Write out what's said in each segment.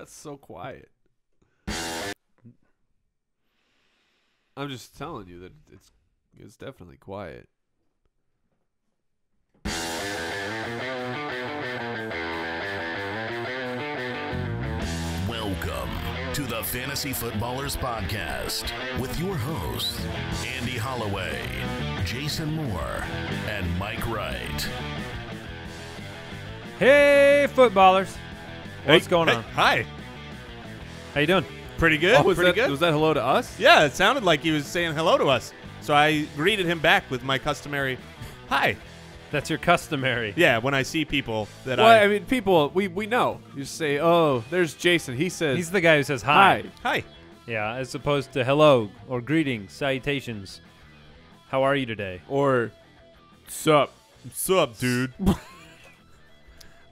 That's so quiet. I'm just telling you that it's it's definitely quiet. Welcome to the Fantasy Footballers Podcast with your hosts, Andy Holloway, Jason Moore, and Mike Wright. Hey, footballers! What's going Hey, on? Hi. How you doing? Pretty good. Oh, was Pretty that, good. Was that hello to us? yeah, it sounded like he was saying hello to us. So I greeted him back with my customary hi. That's your customary. Yeah, when I see people that I Well, I, I mean, people we we know. You say, "Oh, there's Jason." He says, He's the guy who says hi. "Hi." hi. Yeah, as opposed to hello or greetings, salutations. How are you today? or "Sup." sup, up, dude?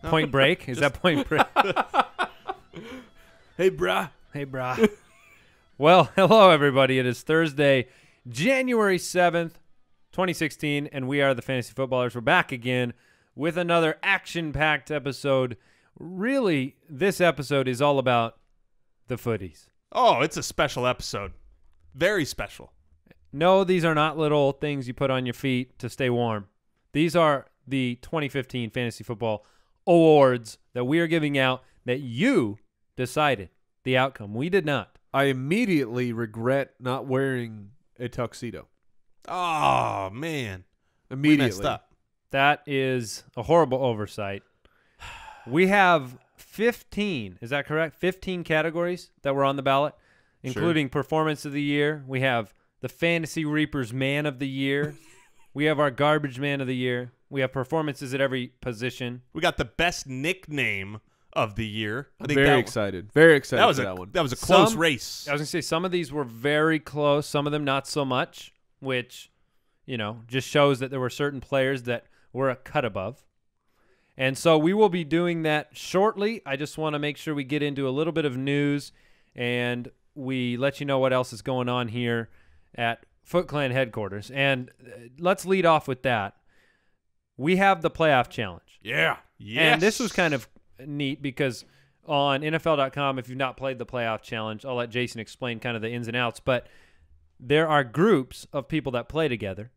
Point break? Is that point break? Hey, brah. hey, brah. well, hello, everybody. It is Thursday, January 7th, 2016, and we are the Fantasy Footballers. We're back again with another action packed episode. Really, this episode is all about the footies. oh, it's a special episode. Very special. No, these are not little things you put on your feet to stay warm. These are the 2015 Fantasy Football Awards that we are giving out that you decided the outcome. We did not. I immediately regret not wearing a tuxedo. Oh man, Immediately. messed up. That is a horrible oversight. We have 15, is that correct? 15 categories that were on the ballot, including Performance of the Year. We have the Fantasy Reapers Man of the Year. we have our Garbage Man of the Year. We have performances at every position. We got the best nickname of the year. I think very that, excited. Very excited That was for a that one. that was a close Some- race. I was gonna say some of these were very close, some of them not so much, which you know just shows that there were certain players that were a cut above. And so we will be doing that shortly. I just want to make sure we get into a little bit of news and we let you know what else is going on here at Foot Clan headquarters. And uh, let's lead off with that. We have the playoff challenge. yeah. Yes. And this was kind of neat because on NFL.com, if you've not played the playoff challenge, I'll let Jason explain kind of the ins and outs. But there are groups of people that play together.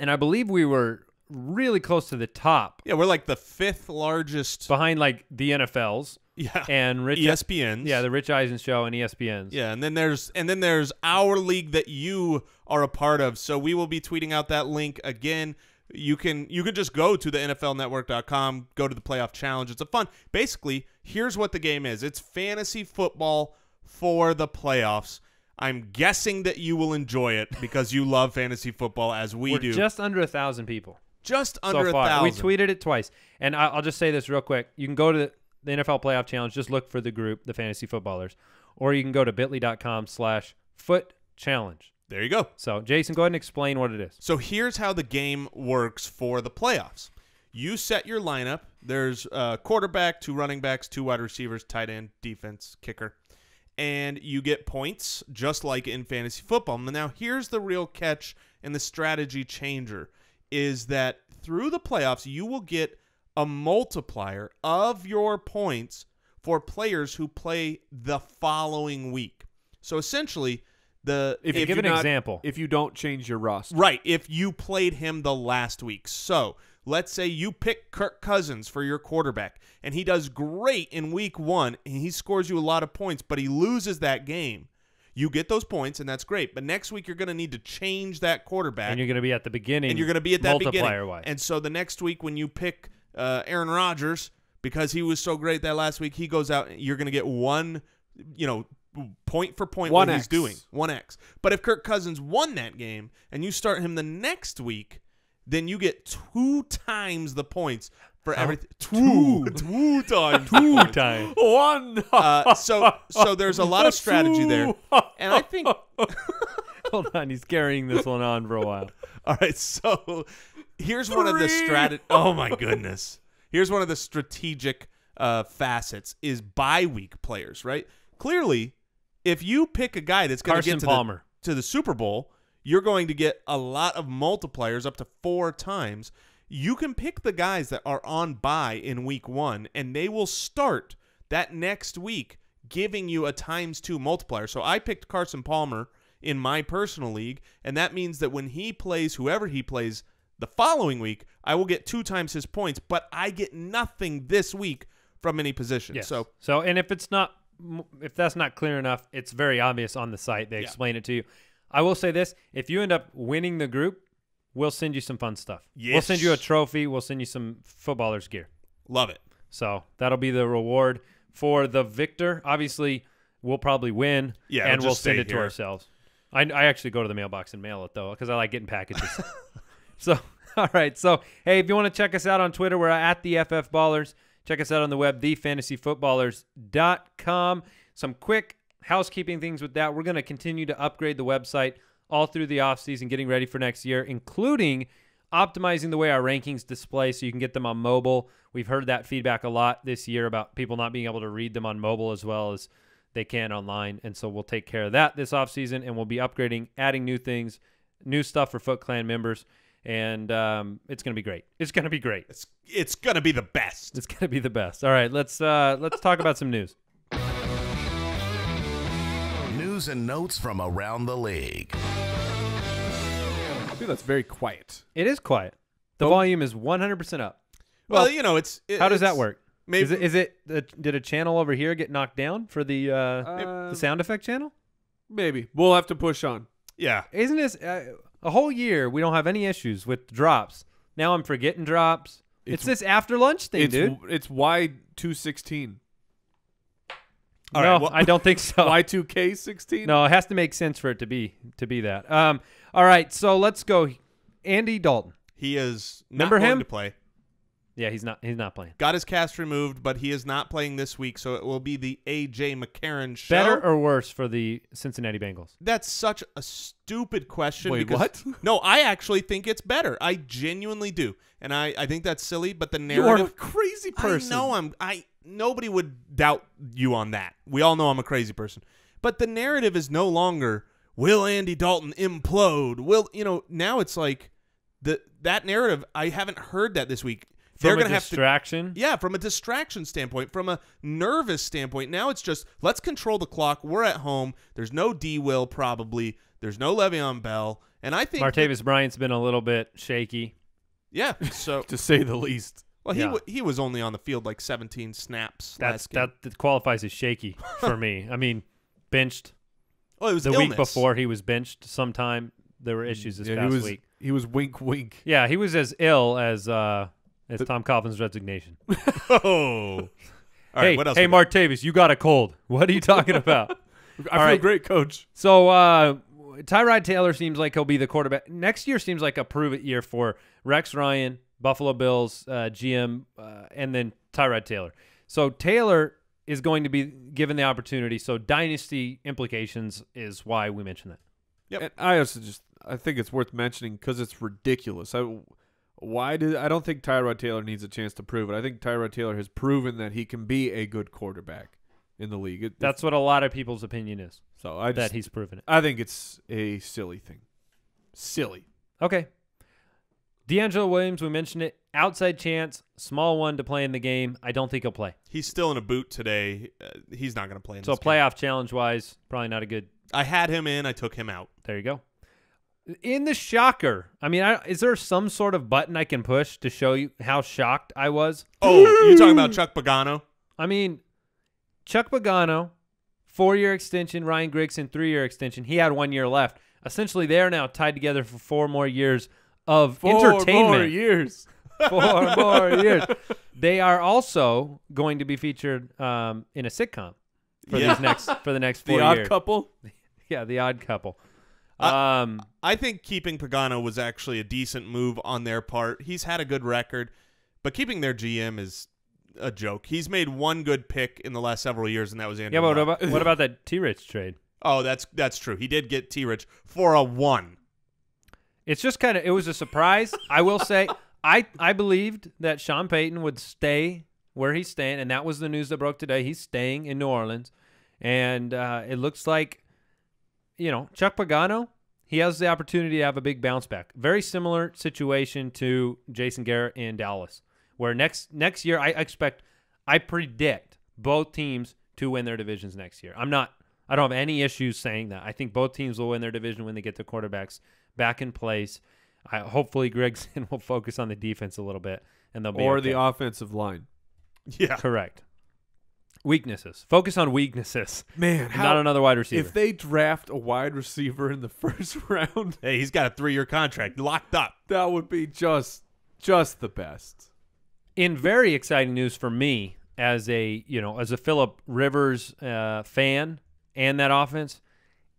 And I believe we were really close to the top yeah. We're like the fifth largest. behind like the NFL's Yeah. and Rich ESPN's. Yeah, the Rich Eisen show and ESPN's. Yeah, and then there's and then there's our league that you are a part of. So we will be tweeting out that link again. You can you can just go to the NFLnetwork.com, go to the playoff challenge. It's a fun. Basically, here's what the game is. It's fantasy football for the playoffs. I'm guessing that you will enjoy it because you love fantasy football as we We're do. just under a thousand people. Just under so a far. thousand. We tweeted it twice. And I- I'll just say this real quick. You can go to the NFL Playoff Challenge. Just look for the group, the Fantasy Footballers. Or you can go to bit.ly.com slash foot challenge. There you go. So, Jason, go ahead and explain what it is. So here's how the game works for the playoffs. You set your lineup. There's a quarterback, two running backs, two wide receivers, tight end, defense, kicker. And you get points just like in fantasy football. And now here's the real catch and the strategy changer is that through the playoffs you will get a multiplier of your points for players who play the following week. So essentially the If Hey, you give an not- example. If you don't change your roster, Right, if you played him the last week. So let's say you pick Kirk Cousins for your quarterback, and he does great in week one, and he scores you a lot of points, but he loses that game. You get those points, and that's great. But next week, you're going to need to change that quarterback, And you're going to be at the beginning. and you're going to be at that multiplier beginning. wise. And so the next week, when you pick uh, Aaron Rodgers, because he was so great that last week, he goes out, you're going to get one, you know, point for point One what he's doing. One X. But if Kirk Cousins won that game and you start him the next week, then you get two times the points for everything. Two, two times, Two times. one. Uh, so, so there's a lot of strategy there, and I think. Hold on. He's carrying this one on for a while. All right, so here's one of the strat. Oh my goodness! Here's one of the strategic uh, facets is bye week players. Right? Clearly, if you pick a guy that's going to get Palmer. the to the Super Bowl, you're going to get a lot of multipliers up to four times. You can pick the guys that are on bye in week one, and they will start that next week giving you a times two multiplier. So I picked Carson Palmer in my personal league, and that means that when he plays whoever he plays the following week, I will get two times his points, but I get nothing this week from any position. Yes. So so and if it's not if that's not clear enough, it's very obvious on the site. They Yeah. explain it to you. I will say this: if you end up winning the group, we'll send you some fun stuff. We'll send you a trophy. We'll send you some footballers gear. love it. So that'll be the reward for the victor. Obviously, we'll probably win. Yeah, and we'll send it to ourselves. I, I actually go to the mailbox and mail it though because I like getting packages. so all right. So hey, if you want to check us out on Twitter, we're at the FF Ballers. Check us out on the web, thefantasyfootballers.com. Some quick housekeeping things with that. We're going to continue to upgrade the website all through the offseason, getting ready for next year, including optimizing the way our rankings display so you can get them on mobile. We've heard that feedback a lot this year about people not being able to read them on mobile as well as they can online. And so we'll take care of that this offseason and we'll be upgrading, adding new things, new stuff for Foot Clan members. And um, it's going to be great. It's going to be great. It's it's gonna be the best. It's going to be the best. All right, let's uh, let's talk about some news. News and notes from around the league. I feel that's very quiet. It is quiet. The volume is 100% up. Well, Well, you know, it's it- How does that work? Maybe Is it is it uh, did a channel over here get knocked down for the uh, Uh, the sound effect channel? Maybe we'll have to push on. yeah. Isn't this uh, a whole year we don't have any issues with drops? Now I'm forgetting drops. It's, It's- this after lunch thing, It's dude. it's Y two sixteen. All no, right, well- I don't think so. Y two K sixteen. no, it has to make sense for it to be to be that. Um, all right, so let's go. Andy Dalton. He is not Remember going him? to play. Yeah, he's not. He's not playing. Got his cast removed, but he is not playing this week, so it will be the AJ McCarron show. Better or worse for the Cincinnati Bengals? That's such a stupid question. Wait, because, what? No, I actually think it's better. I genuinely do, and I, I think that's silly. But the narrative. you are a crazy person. I know I'm. I nobody would doubt you on that. We all know I'm a crazy person. But the narrative is no longer will Andy Dalton implode? Will you know? Now it's like the that narrative. I haven't heard that this week. They're From a gonna have to distraction. yeah, from a distraction standpoint, from a nervous standpoint, now it's just let's control the clock. We're at home. There's no D Will probably. There's no Le'Veon Bell, and I think Martavis Bryant's been a little bit shaky. yeah. So to say the least. well, he Yeah. wa he was only on the field like 17 snaps. That's last game. that, that qualifies as shaky for me. I mean, benched Oh, it was the illness. week before he was benched. Sometime there were issues this Yeah, past he was week. he was wink wink. Yeah, he was as ill as uh as Tom Coughlin's resignation. Oh. All right, hey, what else? hey, we got? Martavis, you got a cold. What are you talking about? I All feel right. great, coach. So uh, Tyrod Taylor seems like he'll be the quarterback next year. Seems like a prove it year for Rex Ryan, Buffalo Bills uh, GM, uh, and then Tyrod Taylor. So Taylor is going to be given the opportunity. So dynasty implications is why we mention that. Yep. And I also just I think it's worth mentioning because it's ridiculous. I why did I don't think Tyrod Taylor needs a chance to prove it. I think Tyrod Taylor has proven that he can be a good quarterback in the league. It- That's what a lot of people's opinion is so I that just, he's proven it. I think it's a silly thing. Silly. Okay. DeAngelo Williams, we mentioned it. Outside chance, small one to play in the game. I don't think he'll play. He's still in a boot today. Uh, he's not going to play in So this game. playoff challenge wise, probably not a good I had him in. I took him out. There you go. In the shocker, I mean, I, is there some sort of button I can push to show you how shocked I was? Oh, you talking about Chuck Pagano? I mean, Chuck Pagano, four year extension, Ryan Grigson, three year extension. He had one year left. Essentially, they're now tied together for four more years of Four entertainment. more years. four more years. They are also going to be featured um, in a sitcom for Yeah. these next for the next four The four odd years. couple. Yeah, the Odd Couple. Um, I think keeping Pagano was actually a decent move on their part. He's had a good record, but keeping their GM is a joke. He's made one good pick in the last several years, and that was Andrew. yeah, but what about what about that T Rich trade? Oh, that's that's true. He did get T Rich for a one. It's just kind of it was a surprise. I will say I I believed that Sean Payton would stay where he's staying, and that was the news that broke today. He's staying in New Orleans, and uh, it looks like you know Chuck Pagano. He has the opportunity to have a big bounce back. Very similar situation to Jason Garrett in Dallas, where next next year I expect, I predict both teams to win their divisions next year. I'm not. I don't have any issues saying that. I think both teams will win their division when they get their quarterbacks back in place. I, hopefully, Grigson will focus on the defense a little bit, and they'll be or okay. the offensive line. Yeah. correct. Weaknesses. Focus on weaknesses. Man, not another wide receiver. if they draft a wide receiver in the first round, Hey, he's got a three year contract locked up. that would be just just the best. in very exciting news for me as a you know as a Philip Rivers uh, fan and that offense,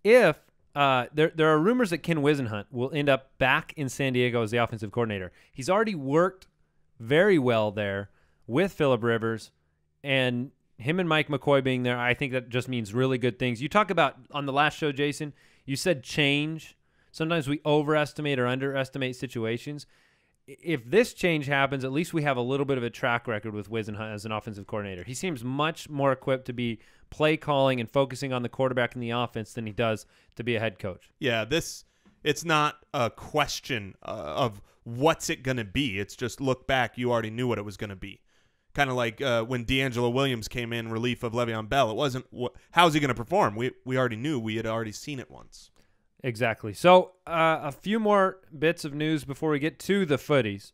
if uh, there there are rumors that Ken Whisenhunt will end up back in San Diego as the offensive coordinator. He's already worked very well there with Philip Rivers and him and Mike McCoy being there. I think that just means really good things. You talk about on the last show, Jason. You said change. Sometimes we overestimate or underestimate situations if this change happens, at least we have a little bit of a track record with Whisenhunt as an offensive coordinator. He seems much more equipped to be play calling and focusing on the quarterback in the offense than he does to be a head coach. Yeah, this it's not a question uh, of what's it going to be. It's just look back, you already knew what it was going to be. Kind of like uh, when DeAngelo Williams came in relief of Le'Veon Bell. It wasn't wh- how's he going to perform. We we already knew. We had already seen it once. Exactly. So, uh, a few more bits of news before we get to the footies.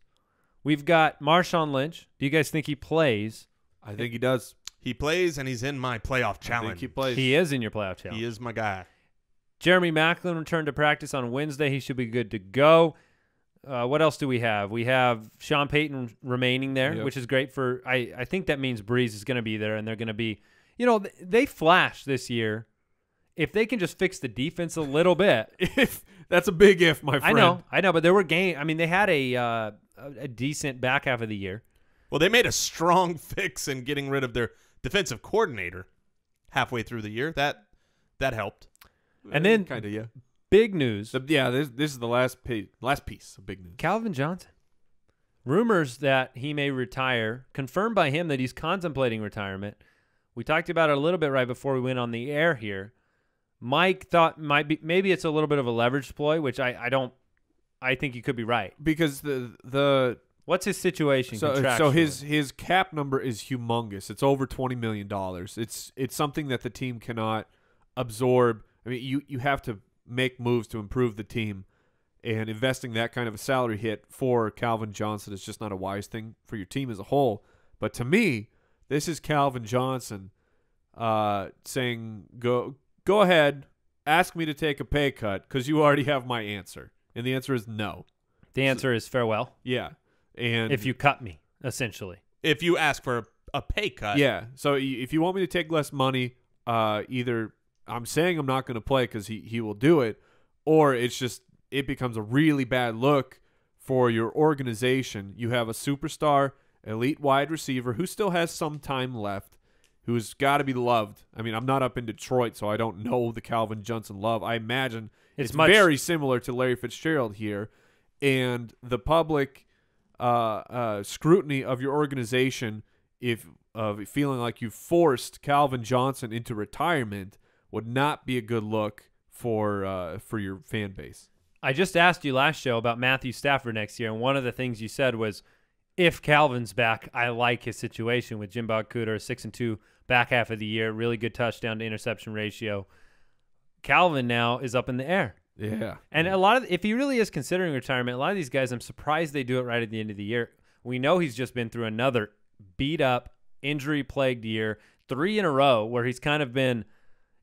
We've got Marshawn Lynch. Do you guys think he plays? I think he does. He plays and he's in my playoff I think challenge. he plays. He is in your playoff challenge. He is my guy. Jeremy Maclin returned to practice on Wednesday. He should be good to go. Uh, what else do we have? We have Sean Payton remaining there, Yep. which is great for. I, I think that means Brees is going to be there, and they're going to be, you know, th- they flashed this year. If they can just fix the defense a little bit, if that's a big if, my friend. I know, I know, but there were game. I mean, they had a uh, a a decent back half of the year. Well, they made a strong fix in getting rid of their defensive coordinator halfway through the year. That that helped. And then- kind of yeah. Big news: The- yeah, this this is the last piece, last piece of big news. Calvin Johnson. Rumors that he may retire, confirmed by him that he's contemplating retirement. We talked about it a little bit right before we went on the air here. Mike thought might be maybe it's a little bit of a leverage ploy, which I, I don't I think you could be right. Because the the What's his situation? so so his his cap number is humongous. It's over twenty million dollars. It's it's something that the team cannot absorb. I mean, you you have to make moves to improve the team, and investing that kind of a salary hit for Calvin Johnson is just not a wise thing for your team as a whole. But to me, this is Calvin Johnson uh, saying, "Go go ahead, ask me to take a pay cut because you already have my answer." And the answer is no. the answer is farewell. Yeah, and If you cut me, essentially. If you ask for a, a pay cut, Yeah. So if you want me to take less money, uh, either I'm saying I'm not going to play because he, he will do it, or it's just it becomes a really bad look for your organization. You have a superstar, elite wide receiver who still has some time left, who's got to be loved. I mean, I'm not up in Detroit, so I don't know the Calvin Johnson love. I imagine It's it's, very similar to Larry Fitzgerald here, and the public uh, uh, scrutiny of your organization, if of feeling like you forced Calvin Johnson into retirement, would not be a good look for uh, for your fan base. I just asked you last show about Matthew Stafford next year, and one of the things you said was, if Calvin's back, I like his situation with Jim Bob Cooter, six and two back half of the year, really good touchdown to interception ratio. Calvin now is up in the air. Yeah, And a lot of, if he really is considering retirement, a lot of these guys, I'm surprised they do it right at the end of the year. We know he's just been through another beat up, injury plagued year, three in a row where he's kind of been,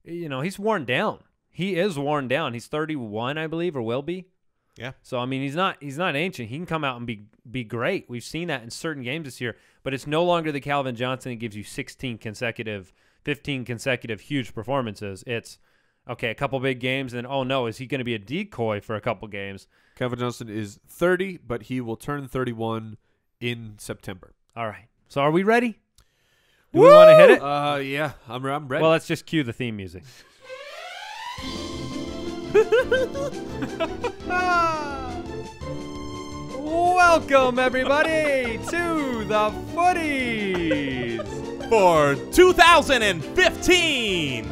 you know, he's worn down. He is worn down. He's 31, I believe, or will be. Yeah. So I mean, he's not he's not ancient. He can come out and be be great. We've seen that in certain games this year. But it's no longer the Calvin Johnson that gives you 16 consecutive, 15 consecutive huge performances. It's okay, a couple big games, and oh no, is he going to be a decoy for a couple games? Calvin Johnson is 30, but he will turn 31 in September. All right. So are we ready? Do we want to hit it? Uh, yeah, I'm I'm ready. Well, let's just cue the theme music. Welcome everybody to the footies. For 2015,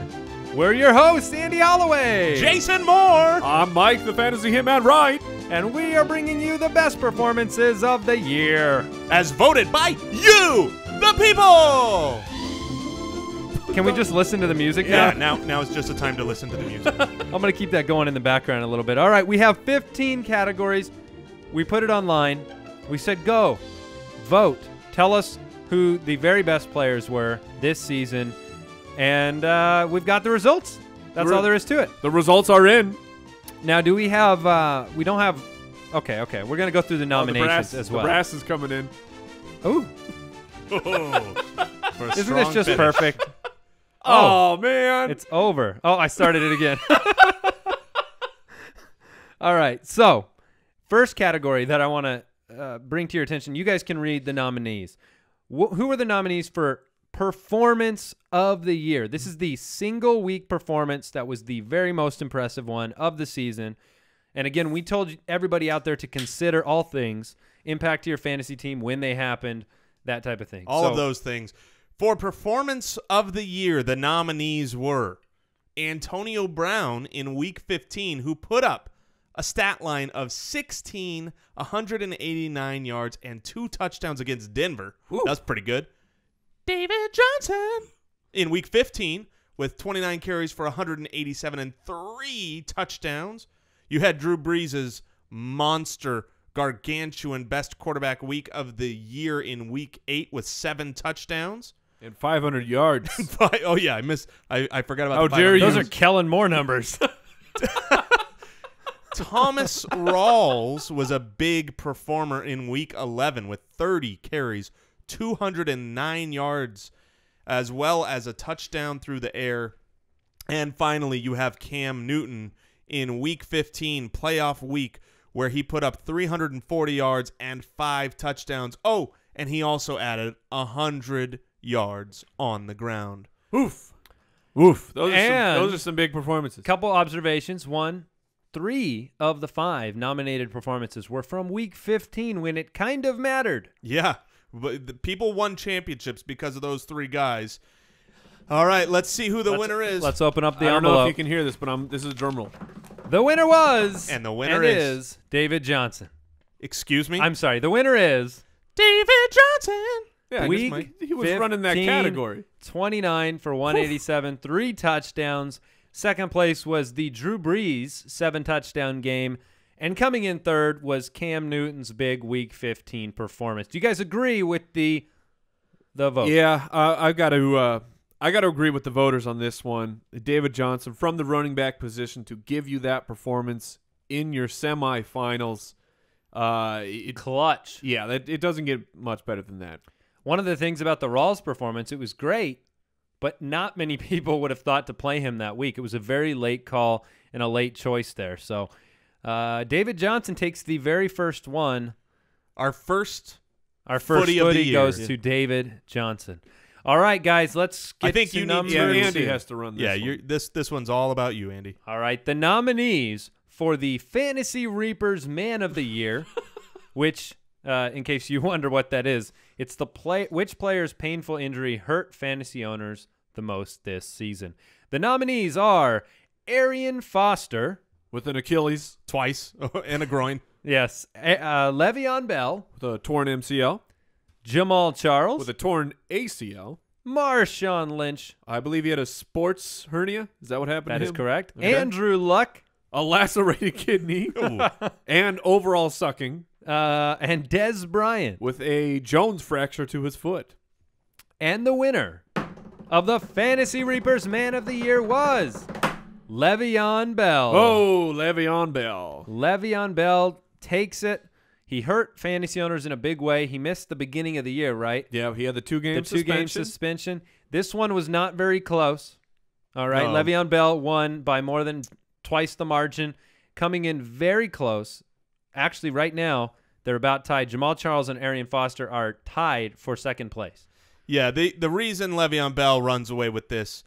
We're your hosts, Andy Holloway. Jason Moore. I'm Mike, the fantasy hitman, right? and we are bringing you the best performances of the year. as voted by you, the people. Can we just listen to the music Yeah, now? now now it's just a time to listen to the music. I'm going to keep that going in the background a little bit. All right, we have 15 categories. We put it online. We said go, vote, tell us who the very best players were this season, and uh, we've got the results. That's Re- all there is to it. The results are in. Now, do we have? Uh, we don't have. Okay, okay. We're gonna go through the Oh, the nominations brass, as the well. brass is coming in. Ooh, Oh, for a isn't this just finish. perfect? Oh, man. It's over. Oh, I started it again. All right. So, first category that I want to uh, bring to your attention, you guys can read the nominees. Wh- who are the nominees for performance of the year? This is the single week performance that was the very most impressive one of the season. And again, we told everybody out there to consider all things impact to your fantasy team when they happened, that type of thing. All So- of those things. For performance of the year, the nominees were Antonio Brown in week 15, who put up a stat line of 16, 189 yards, and two touchdowns against Denver. That's pretty good. David Johnson in week 15 with 29 carries for 187 and three touchdowns. You had Drew Brees' monster, gargantuan best quarterback week of the year in week eight with seven touchdowns. and 500 yards. oh yeah, I missed. I, I forgot about. How the dare you. those are. Kellen Moore numbers. Thomas Rawls was a big performer in week 11 with 30 carries, 209 yards, as well as a touchdown through the air. And finally, you have Cam Newton in week 15, playoff week, where he put up 340 yards and five touchdowns. Oh, and he also added 100 yards on the ground. Oof. Oof. Those, are some, those are some big performances. Couple observations. One, three of the five nominated performances were from week 15 when it kind of mattered. Yeah, but the people won championships because of those three guys. All right, let's see who the Let's- winner is. Let's open up the I don't know if you can hear this, but I'm, this is a drum roll. The winner was. And the winner and is- is David Johnson. Excuse me, I'm sorry. The winner is David Johnson. Yeah, Week my- he was running that 15, category. 29 for 187, three touchdowns. Second place was the Drew Brees seven touchdown game. And coming in third was Cam Newton's big week 15 performance. Do you guys agree with the the vote? Yeah, uh, I got to uh, I got to agree with the voters on this one. David Johnson from the running back position to give you that performance in your semifinals. Uh, it, Clutch. yeah, that, it doesn't get much better than that. One of the things about the Rawls performance, it was great, but not many people would have thought to play him that week. It was a very late call and a late choice there. So uh, David Johnson takes the very first one. Our first. Our first Footy footy, of the year. goes to David Johnson. All right, guys, let's get I think to you need- number Yeah, Number Andy has to run this. Yeah, one. you're, this this one's all about you, Andy. All right, the nominees for the Fantasy Reapers Man of the Year, which, uh, in case you wonder what that is, it's the play which player's painful injury hurt fantasy owners the most this season. The nominees are Arian Foster, with an Achilles, Twice and a groin. yes, A- uh, Le'Veon Bell, with a torn MCL, Jamaal Charles, with a torn ACL. Marshawn Lynch. I believe he had a sports hernia. Is that what happened? That to is correct. Okay. Andrew Luck A lacerated kidney and overall sucking uh, and Dez Bryant. with a Jones fracture to his foot. And the winner of the Fantasy Reapers Man of the Year was Le'Veon Bell. Oh, Le'Veon Bell. Le'Veon Bell takes it. He hurt fantasy owners in a big way. He missed the beginning of the year, right? Yeah, he had the two game the two game suspension. suspension. This one was not very close. All right. No. Le'Veon Bell won by more than twice the margin, coming in very close. Actually, right now, they're about tied. Jamaal Charles and Arian Foster are tied for second place. Yeah, the the reason Le'Veon Bell runs away with this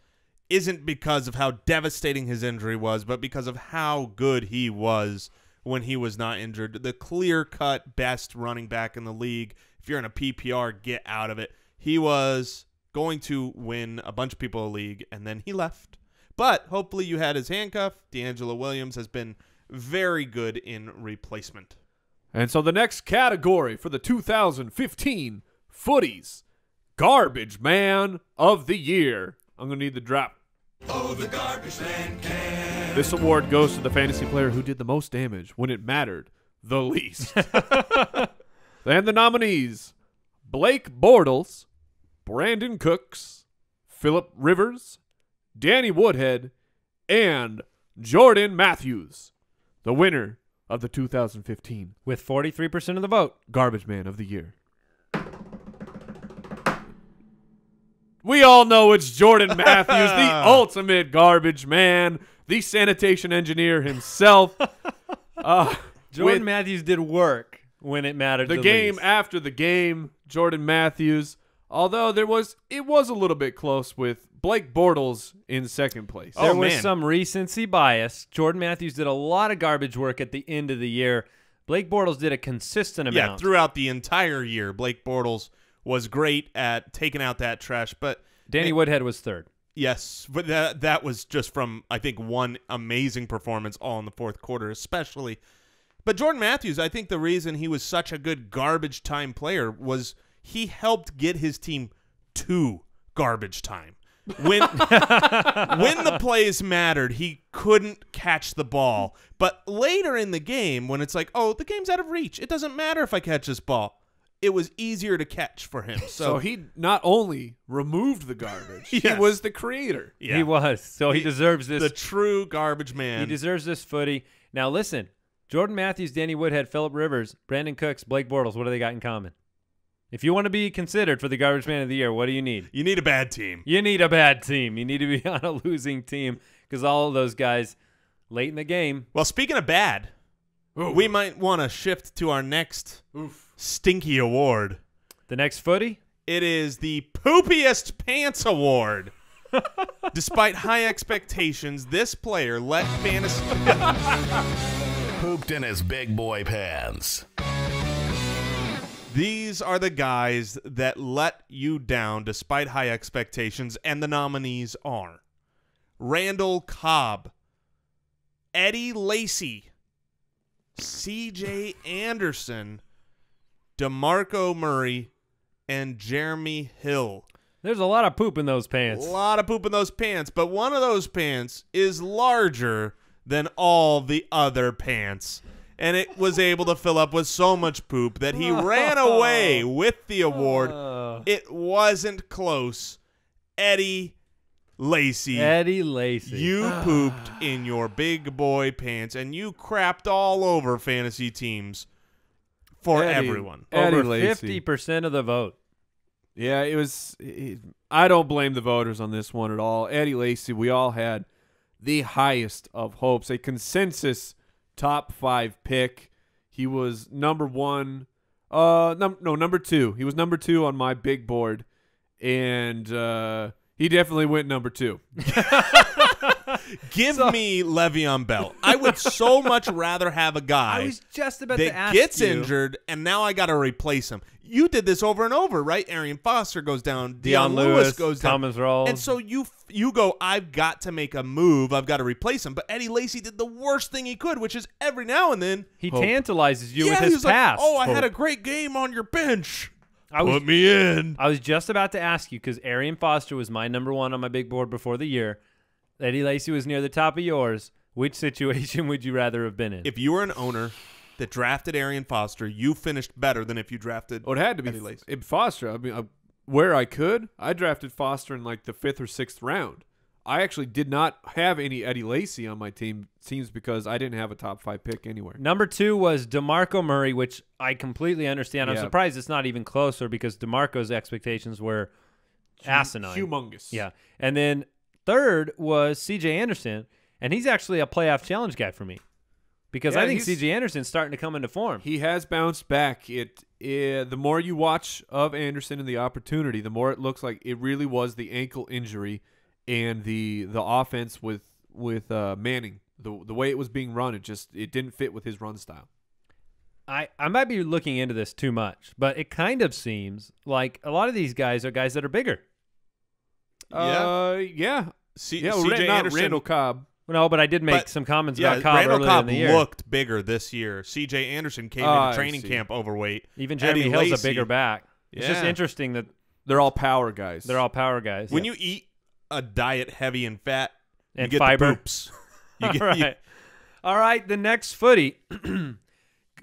isn't because of how devastating his injury was, but because of how good he was when he was not injured. The clear cut best running back in the league. If you're in a PPR, get out of it. He was going to win a bunch of people a league, and then he left. But hopefully you had his handcuff. DeAngelo Williams has been very good in replacement. And so the next category for the 2015 Footies Garbage Man of the Year. I'm gonna need the drop. This award goes to the fantasy player who did the most damage when it mattered the least. and the nominees Blake Bortles, Brandin Cooks, Philip Rivers, Danny Woodhead, and Jordan Matthews, the winner of the 2015 With 43% of the vote. Garbage Man of the Year. We all know it's Jordan Matthews, the ultimate garbage man, the sanitation engineer himself. Uh, Jordan with Matthews did work when it mattered the the game least. after the game, Jordan Matthews. Although there was, it was a little bit close with Blake Bortles in second place. There Oh, was man. some recency bias. Jordan Matthews did a lot of garbage work at the end of the year. Blake Bortles did a consistent amount. Yeah, amount. throughout the entire year, Blake Bortles was great at taking out that trash. But Danny Hey, Woodhead was third. yes, but that that was just from I think one amazing performance all in the fourth quarter, especially. But Jordan Matthews, I think the reason he was such a good garbage time player was he helped get his team to garbage time. When when the plays mattered, he couldn't catch the ball. But later in the game, when it's like, oh, the game's out of reach, it doesn't matter if I catch this ball. It was easier to catch for him. So, so he not only removed the garbage, he was the creator. yeah, He was. So he, He- deserves this. the true garbage man. he deserves this footy. Now listen, Jordan Matthews, Danny Woodhead, Philip Rivers, Brandin Cooks, Blake Bortles. What do they got in common? If you want to be considered for the garbage man of the year, what do you need? you need a bad team. You need a bad team. You need to be on a losing team because all of those guys late in the game. Well, speaking of bad, we might want to shift to our next stinky award. The next footy, It is the Poopiest Pants Award. Despite high expectations, this player let fantasy. Pooped in his big boy pants. These are the guys that let you down despite high expectations, and the nominees are Randall Cobb, Eddie Lacy, C.J. Anderson, DeMarco Murray, and Jeremy Hill. there's a lot of poop in those pants. A lot of poop in those pants, but one of those pants is larger than all the other pants. And it was able to fill up with so much poop that he ran away with the award. Uh, It wasn't close. Eddie Lacy, Eddie Lacy. you pooped in your big boy pants and you crapped all over fantasy teams for Eddie. everyone. Eddie over fifty percent of the vote. Yeah, it was. It, I don't blame the voters on this one at all. Eddie Lacy, we all had the highest of hopes, a consensus top five pick. He was number one. Uh, num- no, number two. He was number two on my big board, and uh, he definitely went number two. Give me Le'Veon Bell. I would so much rather have a guy I was just about to that ask gets you. injured and now I got to replace him. You did this over and over, right? Arian Foster goes down, Deion Deion Lewis, Lewis goes Thomas down, Rawls. and so you you go. I've got to make a move. I've got to replace him. But Eddie Lacy did the worst thing he could, which is every now and then. He Hope. tantalizes you yeah, with his pass. like, "Oh, I had a great game on your bench. I was Put me in." I was just about to ask you because Arian Foster was my number one on my big board before the year. Eddie Lacy was near the top of yours. Which situation would you rather have been in? If you were an owner that drafted Arian Foster, you finished better than if you drafted. Well, it had to be Eddie Lacy. F- Foster. I mean, uh, where I could, I drafted Foster in like the fifth or sixth round. I actually did not have any Eddie Lacy on my team. Seems because I didn't have a top five pick anywhere. Number two was DeMarco Murray, which I completely understand. I'm Yeah. surprised it's not even closer because DeMarco's expectations were asinine. humongous. Yeah. And then third was CJ Anderson, and he's actually a playoff challenge guy for me because Yeah, I think CJ Anderson's starting to come into form. He has bounced back. It, eh, the more you watch of Anderson and the opportunity, the more it looks like it really was the ankle injury and the the offense with with uh, Manning. The the way it was being run, it just it didn't fit with his run style. I, I might be looking into this too much, but it kind of seems like a lot of these guys are guys that are bigger. Yeah. Uh, yeah, C- yeah. CJ Ra- not Anderson, Randall Cobb. No, but I did make But- some comments yeah, about Cobb Randall earlier Cobb in the year. looked bigger this year. C.J. Anderson came I into training camp overweight. Even Jeremy Eddie Hill's Lacy. a bigger back. It's just interesting that They're all power guys. they're all power guys. When you eat a diet heavy in fat, you And get fiber. the poops. You All get, right. you- All right. The next footy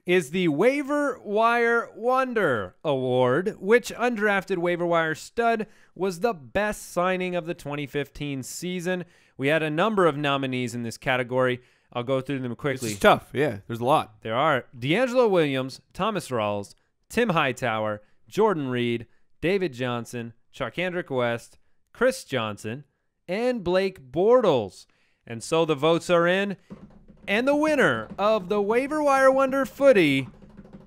is the Waiver Wire Wonder Award. Which undrafted waiver wire stud was the best signing of the 2015 season? We had a number of nominees in this category. I'll go through them quickly. just tough. Yeah, there's a lot. There are DeAngelo Williams, Thomas Rawls, Tim Hightower, Jordan Reed, David Johnson, Charcandrick West, Chris Johnson, and Blake Bortles. And so the votes are in. And the winner of the waiver wire wonder footy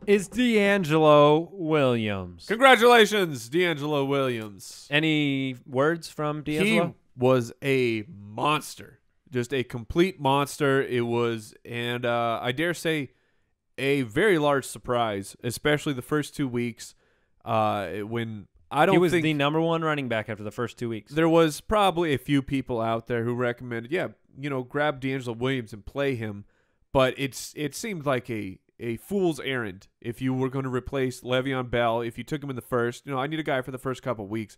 is DeAngelo Williams. Congratulations, DeAngelo Williams. Any words from DeAngelo? He was a monster, just a complete monster. It was, and uh, I dare say, a very large surprise, especially the first two weeks. Uh, when I don't he was think the number one running back after the first two weeks. there was probably a few people out there who recommended, yeah, you know, grab DeAngelo Williams and play him, but it's it seemed like a a fool's errand if you were going to replace Le'Veon Bell. If you took him in the first, you know, I need a guy for the first couple weeks.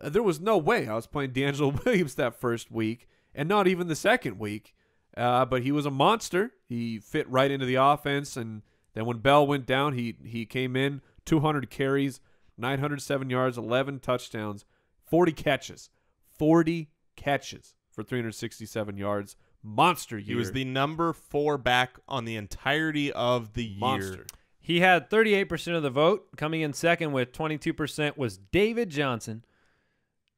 Uh, there was no way I was playing DeAngelo Williams that first week, and not even the second week. Uh, but he was a monster. He fit right into the offense, and then when Bell went down, he he came in 200 carries, 907 yards, 11 touchdowns, 40 catches, 40 catches for 367 yards. Monster year. he was the number four back on the entirety of the year. monster. He had 38% of the vote. Coming in second with 22% was David Johnson.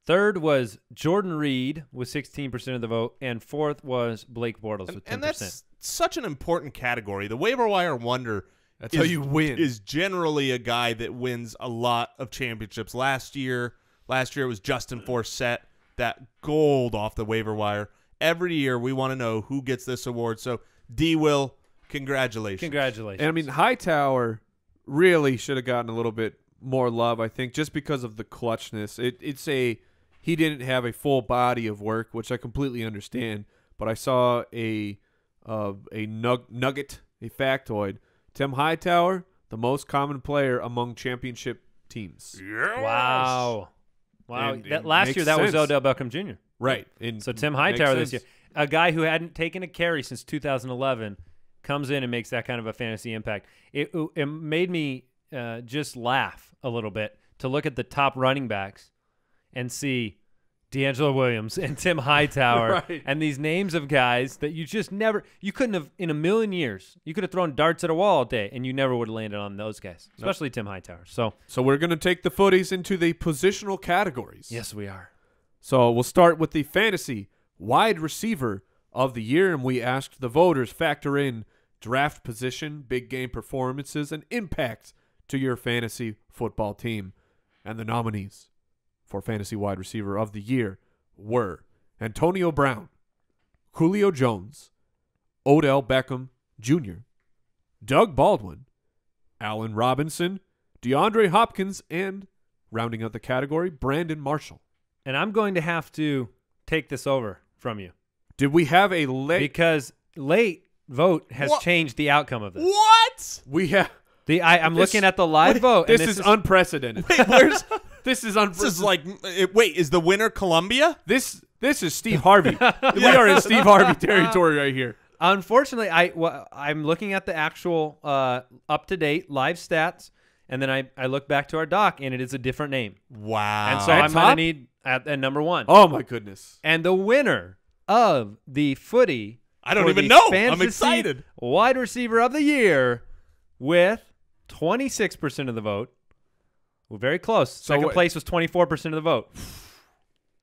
Third was Jordan Reed with 16% of the vote. And fourth was Blake Bortles And, with 10%. and that's such an important category. The waiver wire wonder That's is, how you win. is generally a guy that wins a lot of championships. Last year, last year it was Justin Forsett, that gold off the waiver wire. Every year we want to know who gets this award. So D will, congratulations. Congratulations. And I mean, Hightower really should have gotten a little bit more love, I think, just because of the clutchness. It, it's a he didn't have a full body of work, which I completely understand. But I saw a uh, a nug- nugget, a factoid. Tim Hightower, the most common player among championship teams. wow. Wow. And that it last year, that was sense. Odell Beckham Jr. Right. And So Tim Hightower this year, a guy who hadn't taken a carry since 2011, comes in and makes that kind of a fantasy impact. It, it made me uh, just laugh a little bit to look at the top running backs and see DeAngelo Williams and Tim Hightower Right. and these names of guys that you just never, you couldn't have in a million years, you could have thrown darts at a wall all day and you never would have landed on those guys, especially Tim Hightower. So, So we're going to take the footies into the positional categories. yes, we are. So we'll start with the fantasy wide receiver of the year, and we asked the voters factor in draft position, big game performances, and impact to your fantasy football team. And the nominees for fantasy wide receiver of the year were Antonio Brown, Julio Jones, Odell Beckham Jr., Doug Baldwin, Allen Robinson, DeAndre Hopkins, and rounding out the category, Brandon Marshall. And I'm going to have to take this over from you. Did we have a late? because late vote has What? changed the outcome of this. What? we have. The I, I'm This- looking at the live vote. This, and is, unprecedented. Wait, where's this is this? Is like, uh, wait, is the winner Columbia? this. This is Steve Harvey. We are in Steve Harvey territory right here. unfortunately I well, I'm looking at the actual uh, up to date live stats, and then I I look back to our doc, and it is a different name, Wow. and so At I'm gonna top? need at, at number one. Oh my goodness. And the winner of the footy. I don't for even the know. I'm fantasy excited. Wide receiver of the year with 26% of the vote. Well, very close. Second wh- place was 24% of the vote.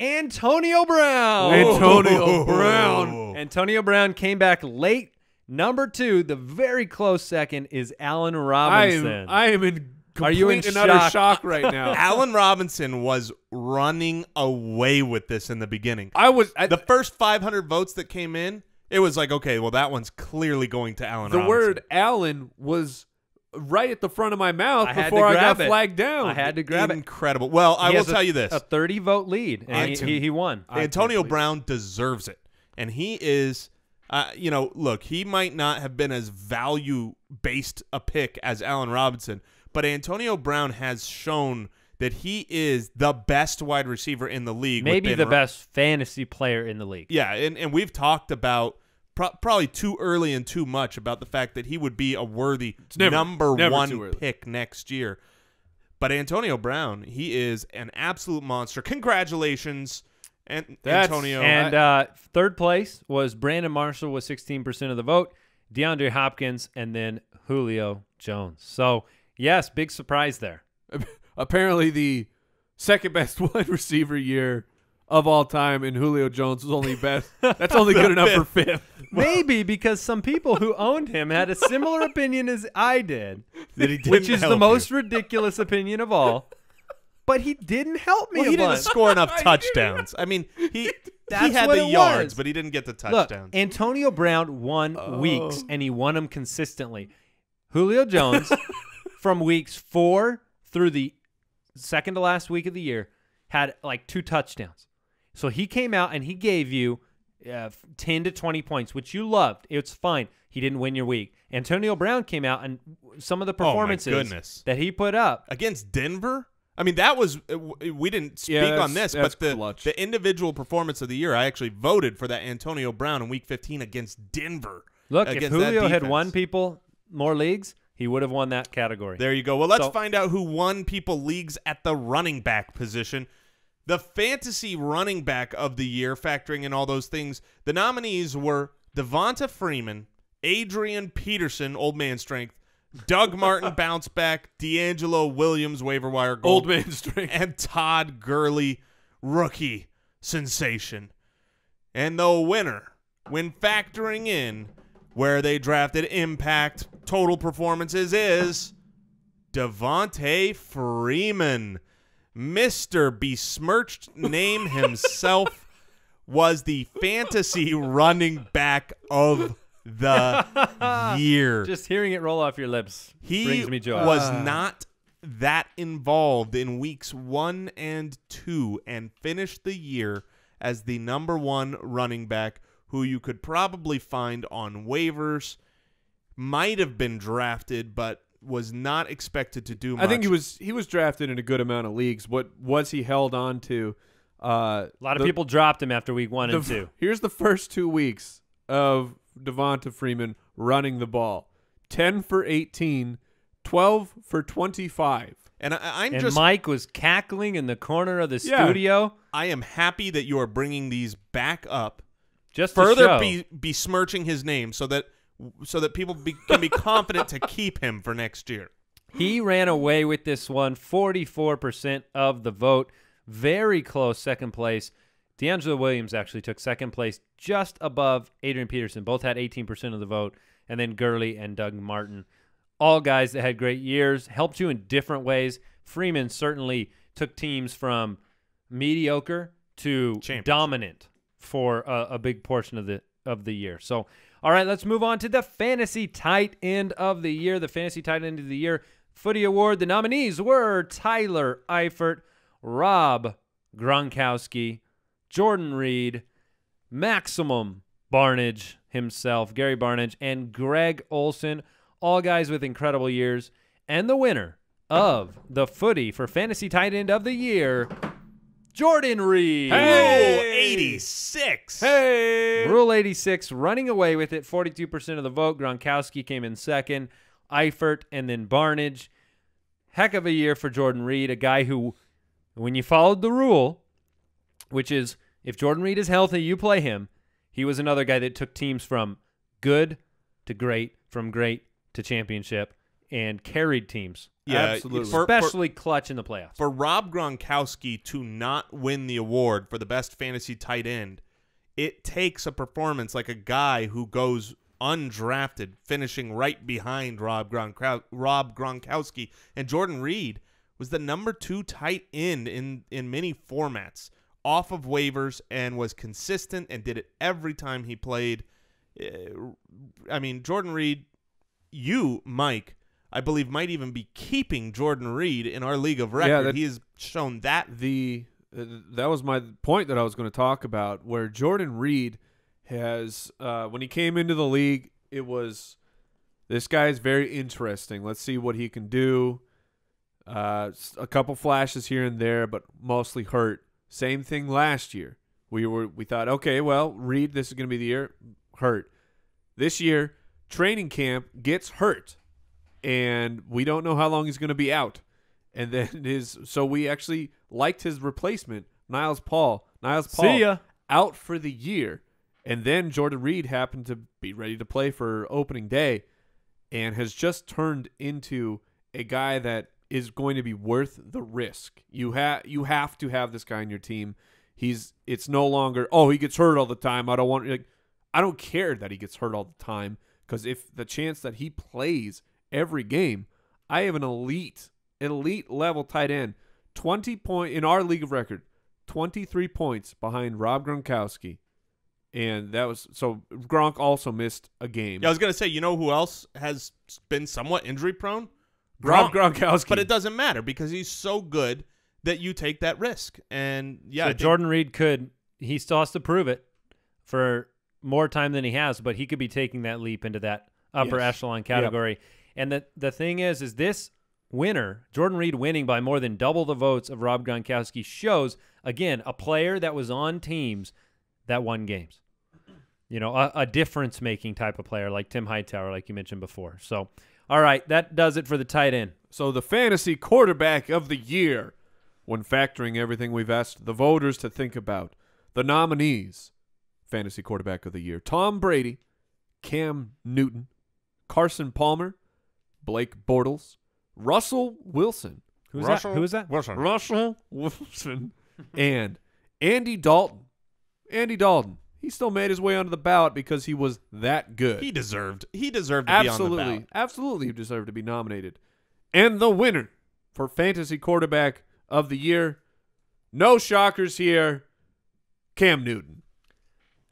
Antonio Brown. Antonio Brown. Antonio Brown came back late. Number two, the very close second is Allen I Robinson. am. I am in complete Are you in and utter shock? shock right now. Allen Robinson was running away with this in the beginning. I was. I, the first 500 votes that came in, it was like, okay, well, that one's clearly going to Allen the Robinson. word Allen was right at the front of my mouth I before I got it. flagged down. I had to grab it. Incredible. Well, I He will has a- tell you this. A 30 vote lead, and he, he, he won. Antonio Brown deserves it. And he is, uh, you know, look, he might not have been as value based a pick as Allen Robinson, but Antonio Brown has shown that he is the best wide receiver in the league. Maybe the best fantasy player in the league. Yeah, and, and we've talked about pro- probably too early and too much about the fact that he would be a worthy never- number never one pick next year. But Antonio Brown, he is an absolute monster. Congratulations, An- That's- Antonio. And uh, third place was Brandon Marshall with 16% of the vote, DeAndre Hopkins, and then Julio Jones. So, yes, big surprise there. Apparently, the second best wide receiver year of all time, and Julio Jones was only best. That's only good enough for fifth. Maybe because some people who owned him had a similar opinion as I did, That he didn't which is the most you. ridiculous opinion of all. But he didn't help me Well, a he didn't bunch. score enough touchdowns. I mean, he he had the yards, was. but he didn't get the touchdowns. Look, touchdowns. Antonio Brown won Oh. weeks, and he won them consistently. Julio Jones, from weeks four through the second to last week of the year, had like two touchdowns. So he came out and he gave you uh, 10 to 20 points, which you loved. It's fine. He didn't win your week. Antonio Brown came out and some of the Oh, performances goodness. that he put up. against Denver. I mean, that was uh, we didn't speak Yeah, on this, but the clutch. the individual performance of the year, I actually voted for that Antonio Brown in Week 15 against Denver. Look, if against that Julio had won people more leagues, he would have won that category. There you go. Well, let's So- find out who won people leagues at the running back position. The fantasy running back of the year, factoring in all those things, the nominees were Devonta Freeman, Adrian Peterson, old man strength, Doug Martin, bounce back, DeAngelo Williams, waiver wire gold, Old man strength. and Todd Gurley, rookie sensation. And the winner, when factoring in where they drafted impact total performances, is Devonta Freeman. Mr. Besmirched name himself was the fantasy running back of the year. Just hearing it roll off your lips He brings me joy. was ah. not that involved in weeks one and two and finished the year as the number one running back who you could probably find on waivers, might have been drafted, but was not expected to do much. I think he was he was drafted in a good amount of leagues. What was he held on to? Uh, a lot of the- people dropped him after week one the and two. Here's the first two weeks of Devonta Freeman running the ball: ten for 18, 12 for twenty-five. and I, I'm And just Mike was cackling in the corner of the Yeah. studio I am happy that you are bringing these back up just to further show. be besmirching his name so that so that people be, can be confident to keep him for next year. He ran away with this one, 44% of the vote. Very close second place. DeAngelo Williams actually took second place just above Adrian Peterson. Both had 18% of the vote. And then Gurley and Doug Martin. All guys that had great years, helped you in different ways. Freeman certainly took teams from mediocre to dominant for a, a big portion of the of the year. So, all right, let's move on to the fantasy tight end of the year. The fantasy tight end of the year footy award. The nominees were Tyler Eifert, Rob Gronkowski, Jordan Reed, Maximum Barnage himself, Gary Barnidge, and Greg Olsen. All guys with incredible years. And the winner of the footy for fantasy tight end of the year, Jordan Reed. Hey! Oh, 86. Hey, Rule 86 running away with it. 42% of the vote. Gronkowski came in second. Eifert and then Barnidge. Heck of a year for Jordan Reed, a guy who, when you followed the rule, which is if Jordan Reed is healthy, you play him, he was another guy that took teams from good to great, from great to championship, and carried teams, Yeah, Absolutely. For, for, especially clutch in the playoffs. for Rob Gronkowski to not win the award for the best fantasy tight end, it takes a performance like a guy who goes undrafted, finishing right behind Rob, Gronkow- Rob Gronkowski. And Jordan Reed was the number two tight end in, in many formats, off of waivers, and was consistent and did it every time he played. Uh, I mean, Jordan Reed, you, Mike, I believe might even be keeping Jordan Reed in our league of record. that- he has shown that. the uh, that was my point that I was going to talk about. Where Jordan Reed has, uh, when he came into the league, it was this guy is very interesting. Let's see what he can do. Uh, a couple flashes here and there, but mostly hurt. Same thing last year. We were we thought, okay, well, Reed, this is going to be the year. Hurt. This year, training camp gets hurt, and we don't know how long he's going to be out. And then his so we actually liked his replacement, Niles Paul. Niles Paul See ya. out for the year. And then Jordan Reed happened to be ready to play for opening day and has just turned into a guy that is going to be worth the risk. You have you have to have this guy on your team. He's it's no longer, oh, he gets hurt all the time. I don't want like I don't care that he gets hurt all the time because if the chance that he plays every game, I have an elite elite level tight end, 20 point in our league of record, 23 points behind Rob Gronkowski. And that was so Gronk also missed a game. Yeah, I was gonna say, you know who else has been somewhat injury prone? Rob Gronkowski. But it doesn't matter because he's so good that you take that risk. And yeah, so Jordan Reed could. He still has to prove it for more time than he has, but he could be taking that leap into that upper Yes. echelon category. And the the thing is, is this winner, Jordan Reed winning by more than double the votes of Rob Gronkowski, shows again a player that was on teams that won games. You know, a, a difference making type of player like Tim Hightower, like you mentioned before. So, all right, that does it for the tight end. So the fantasy quarterback of the year, when factoring everything we've asked the voters to think about, the nominees, fantasy quarterback of the year: Tom Brady, Cam Newton, Carson Palmer, Blake Bortles, Russell Wilson, Who's that? Who is that? Russell Wilson, and Andy Dalton. Andy Dalton. He still made his way onto the ballot because he was that good. he deserved he deserved to be on the absolutely, ballot. absolutely, he deserved to be nominated. And the winner for fantasy quarterback of the year, no shockers here, Cam Newton.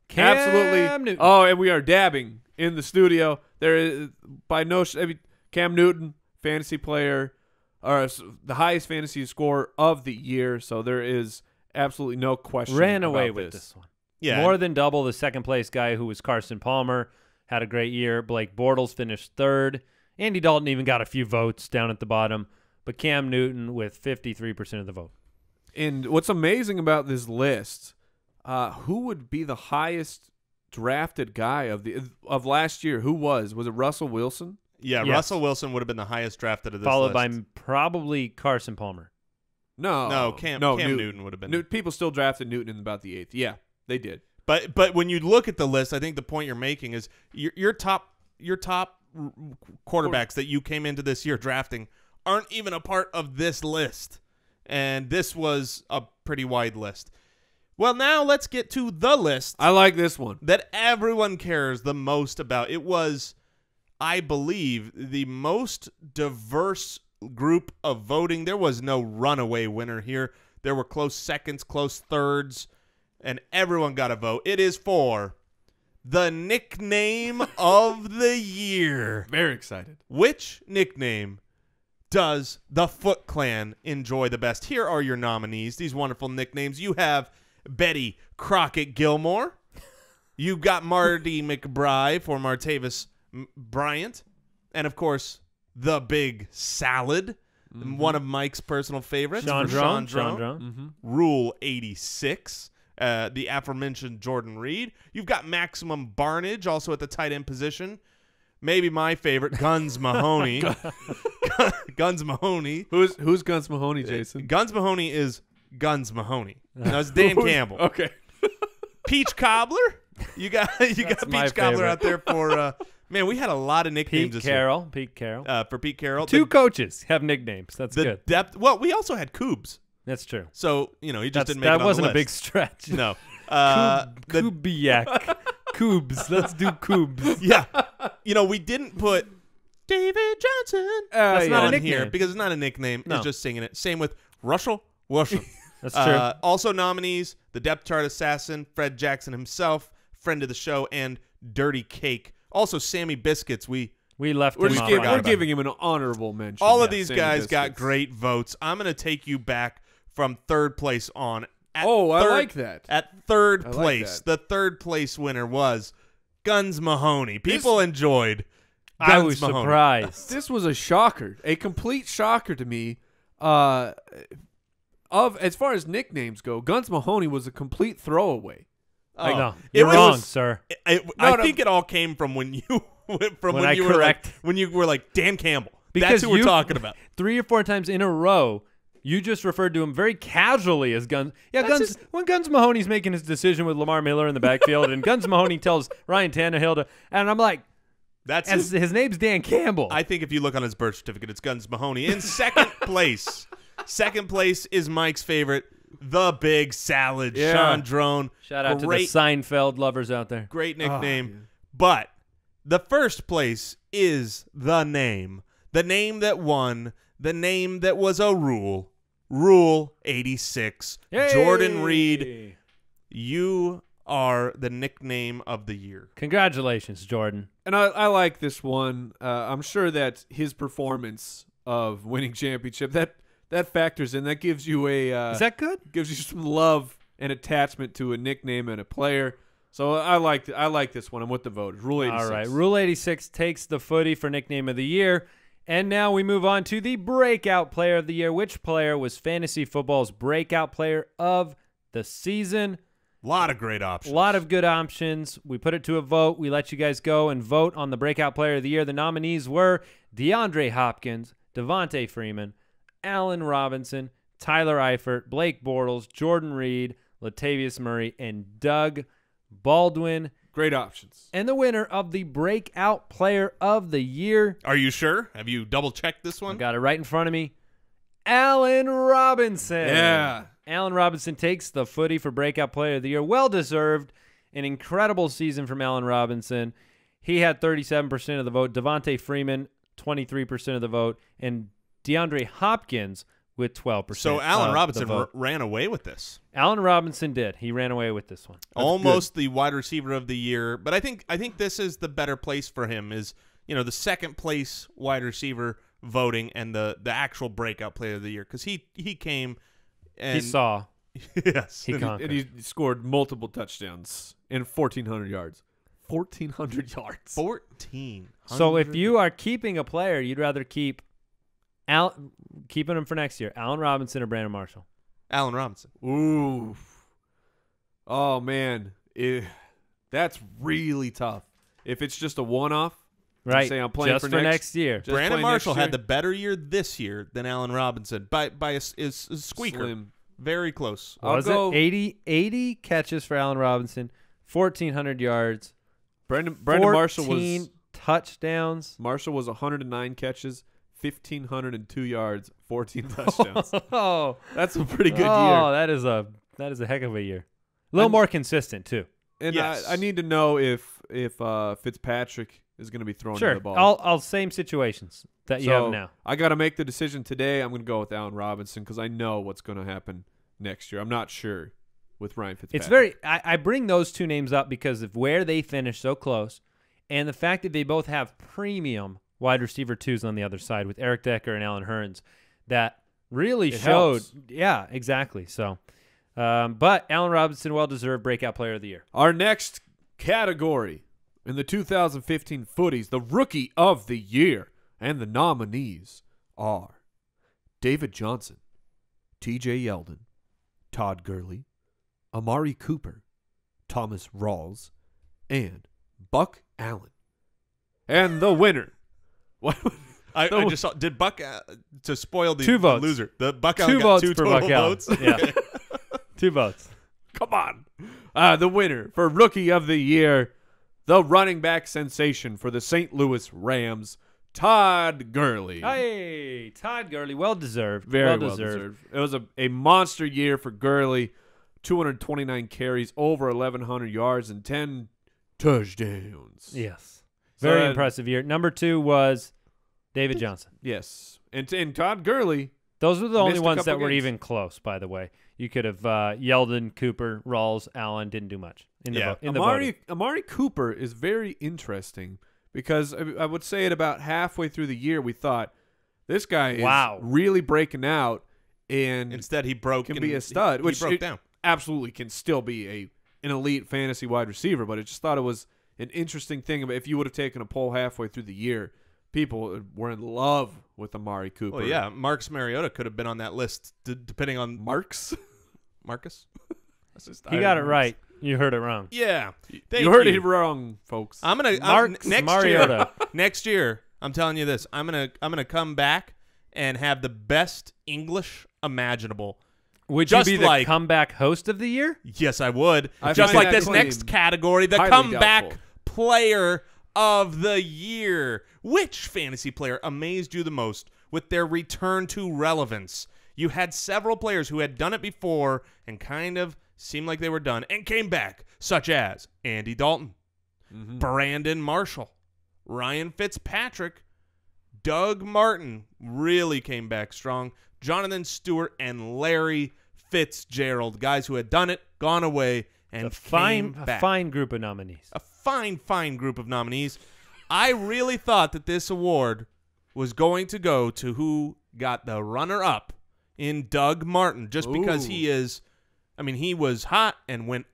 Cam absolutely. Newton. Oh, and we are dabbing in the studio. There is by no I mean, Cam Newton, fantasy player, or the highest fantasy score of the year. So there is absolutely no question. Ran away about with this. this one. Yeah, More than double the second place guy who was Carson Palmer. Had a great year. Blake Bortles finished third. Andy Dalton even got a few votes down at the bottom. But Cam Newton with 53% of the vote. And what's amazing about this list, uh, who would be the highest drafted guy of the of last year? Who was? Was it Russell Wilson? Yeah. Yes. Russell Wilson would have been the highest drafted of this followed list. by probably Carson Palmer. No, No, Cam- no, Cam Newton would have been- New- people still drafted Newton in about the eighth. Yeah, they did. But but when you look at the list, I think the point you're making is your your top your top quarterbacks that you came into this year drafting aren't even a part of this list, and this was a pretty wide list. Well, now let's get to the list I like this one. that everyone cares the most about. It was, I believe, the most diverse group of voting. There was no runaway winner here. There were close seconds, close thirds, and everyone got a vote. It is for the nickname of the year. Very excited. Which nickname does the Foot Clan enjoy the best? Here are your nominees. These wonderful nicknames. You have Betty Crockett Gillmore. You've got Marty McBride for Martavis Bryant. And of course, the Big Salad, one of Mike's personal favorites. Sean for Drone. Sean Sean Drone. Drone. Rule 86, uh, the aforementioned Jordan Reed. You've got Maximum Barnage also at the tight end position. Maybe my favorite, Guns Mahoney. Guns Mahoney. Who's who's Guns Mahoney, Jason? Guns Mahoney is Guns Mahoney. That's Dan Campbell. Okay. Peach Cobbler. You got you That's got my Peach Cobbler favorite. out there for uh, man. We had a lot of nicknames Pete Carroll. Pete Carroll. uh, for Pete Carroll. Two the, coaches have nicknames. That's the good. depth. Well, we also had Coobs. That's true. So you know he just That's, didn't make that wasn't a big stretch. No. Uh, the- Kubiak. Coobs. Let's do Coobs. yeah. You know, we didn't put David Johnson That's not a nickname. here because it's not a nickname. No. It's just singing it. Same with Russell Wilson. That's true. Uh, also nominees: the depth chart assassin, Fred Jackson himself, friend of the show, and Dirty Cake. Also, Sammy Biscuits. We we left We're him just off. giving, we're giving him an honorable mention. all of Yeah, these Sammy guys got great votes. I'm going to take you back from third place on. At Oh, I like that. At third I place, that. the third place winner was Guns Mahoney. People enjoyed. I was Mahoney. surprised. This was a shocker, a complete shocker to me. uh, of as far as nicknames go, Guns Mahoney was a complete throwaway. Oh, no, it you're was- wrong, sir. I, I no. think it all came from when you from when, When I you were like, when you were like Dan Campbell. Because That's who we're talking about. Three or four times in a row, you just referred to him very casually as Guns. Yeah, That's Guns. when Guns Mahoney's making his decision with Lamar Miller in the backfield, and Guns Mahoney tells Ryan Tannehill to, and I'm like, That's his, his name's Dan Campbell. I think if you look on his birth certificate, it's Guns Mahoney in second place. Second place is Mike's favorite, the Big Salad, Yeah. Sean Drone. Shout out great, to the Seinfeld lovers out there. great Oh, nickname. But the first place is the name, the name that won, the name that was a rule. Rule 86. Jordan Reed, you are the nickname of the year. Congratulations, Jordan. And I, I like this one. Uh, I'm sure that his performance of winning championship that that factors in. That gives you a uh, Is that good? gives you some love and attachment to a nickname and a player. So I like I like this one. I'm with the voters. Rule 86. All right. Rule 86 takes the footy for nickname of the year. And now we move on to the breakout player of the year. Which player was fantasy football's breakout player of the season? A lot of great options. A lot of good options. We put it to a vote. We let you guys go and vote on the breakout player of the year. The nominees were DeAndre Hopkins, Devonta Freeman, Allen Robinson, Tyler Eifert, Blake Bortles, Jordan Reed, Latavius Murray, and Doug Baldwin. Great options. And the winner of the breakout player of the year, Are you sure? Have you double checked this one? I got it right in front of me, Allen Robinson. Yeah. Allen Robinson takes the footy for breakout player of the year. Well deserved. An incredible season from Allen Robinson. He had 37% of the vote. Devonta Freeman, 23% of the vote. And DeAndre Hopkins with 12%. So Allen Robinson r- ran away with this. Allen Robinson did. He ran away with this one. Almost the wide receiver of the year, but I think I think this is the better place for him is, you know, the second place wide receiver voting and the the actual breakout player of the year cuz he he came and he saw. yes. He And conquered. he scored multiple touchdowns and 1,400 yards. 1,400 yards. 14. So if you are keeping a player, you'd rather keep Al keeping him for next year. Allen Robinson or Brandon Marshall? Allen Robinson. Ooh. Oh man, Eh, that's really tough. If it's just a one-off, Right. say I'm playing just for for next- next year. just Brandon Marshall next had the better year this year than Allen Robinson by by a, s- is a squeaker. slim. Very close. I'll was go- it 80, 80 catches for Allen Robinson, 1,400 yards, Brandon Brandon Marshall 14 was touchdowns. Marshall was 109 catches, 1,502 yards, 14 touchdowns. oh, That's a pretty good oh, year. that is a that is a heck of a year. A little I'm- more consistent too. And Yes. I, I need to know if if uh, Fitzpatrick is going to be throwing Sure, the ball. all all same situations that you so have now. I got to make the decision today. I'm going to go with Allen Robinson because I know what's going to happen next year. I'm not sure with Ryan Fitzpatrick. It's very. I, I bring those two names up because of where they finished so close, and the fact that they both have premium wide receiver twos on the other side with Eric Decker and Allen Hurns, that really It showed. helps. Yeah, exactly. So, um, but Allen Robinson, well deserved breakout player of the year. Our next category in the 2015 footies, the rookie of the year, and the nominees are David Johnson, TJ Yeldon, Todd Gurley, Amari Cooper, Thomas Rawls, and Buck Allen. And the winner. What? I, I just saw. Did Buck uh, to spoil the, Two the votes. loser? The Buck Two got votes two for total Buck Allen. votes. Yeah. Two votes. Come on. Uh, the winner for Rookie of the Year, the running back sensation for the St. Louis Rams, Todd Gurley. Hey, Todd Gurley, well deserved. Very well well deserved. deserved. It was a, a monster year for Gurley. 229 carries, over 1,100 yards, and 10 touchdowns. Yes, So very that- impressive year. Number two was David Johnson. Yes. And, and Todd Gurley, Those were the only ones couple that were games. even close. By the way, you could have uh, Yeldon, Cooper, Rawls, Allen didn't do much in the Yeah. vo- in the Amari, voting. Amari Cooper is very interesting because I, I would say at about halfway through the year, we thought this guy is Wow. really breaking out and Instead, he broke. can and be a stud, he which broke it down. absolutely can still be a an elite fantasy wide receiver. But I just thought it was an interesting thing. If you would have taken a poll halfway through the year, people were in love with Amari Cooper. Well, yeah, Marcus Mariota could have been on that list, d- depending on Marks. Marcus. He got it right. You heard it wrong. Yeah, Thank you heard it wrong, folks. I'm gonna I'm, next Mariota. year. Next year, I'm telling you this. I'm gonna I'm gonna come back and have the best English imaginable. Would Just you be the like- comeback host of the year? Yes, I would. I Just like this claim next category, the comeback doubtful. Player of the year. Which fantasy player amazed you the most with their return to relevance? You had several players who had done it before and kind of seemed like they were done and came back, such as Andy Dalton, mm-hmm. Brandon Marshall, Ryan Fitzpatrick, Doug Martin really came back strong, Jonathan Stewart, and Larry Fitzgerald, guys who had done it, gone away, and A fine, came a fine group of nominees. a fine, fine group of nominees. I really thought that this award was going to go to who got the runner-up in Doug Martin, just because he is. I mean, he was hot and went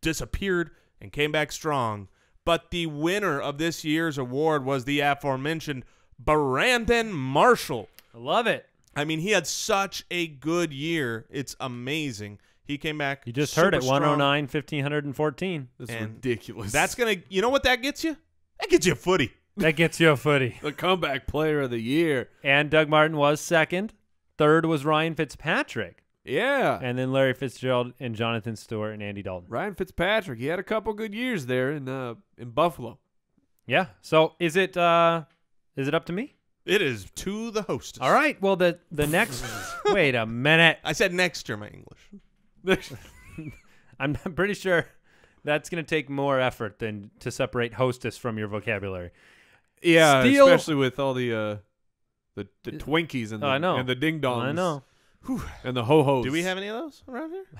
disappeared and came back strong. But the winner of this year's award was the aforementioned Brandon Marshall. I love it. I mean, he had such a good year. It's amazing. He came back. You just heard it. strong. 109, 1514. This is And ridiculous. That's gonna. You know what that gets you? That gets you a footy. That gets you a footy. the comeback player of the year. And Doug Martin was second. Third was Ryan Fitzpatrick. Yeah. And then Larry Fitzgerald and Jonathan Stewart and Andy Dalton. Ryan Fitzpatrick. He had a couple good years there in uh in Buffalo. Yeah. So is it uh is it up to me? It is to the hostess. All right. Well the the next wait a minute. I said next year, my English. I'm I'm pretty sure that's gonna take more effort than to separate hostess from your vocabulary. yeah, Steal- especially with all the uh the, the Twinkies and the Oh, I know. and the ding dongs. I know. And the ho hos. Do we have any of those around here?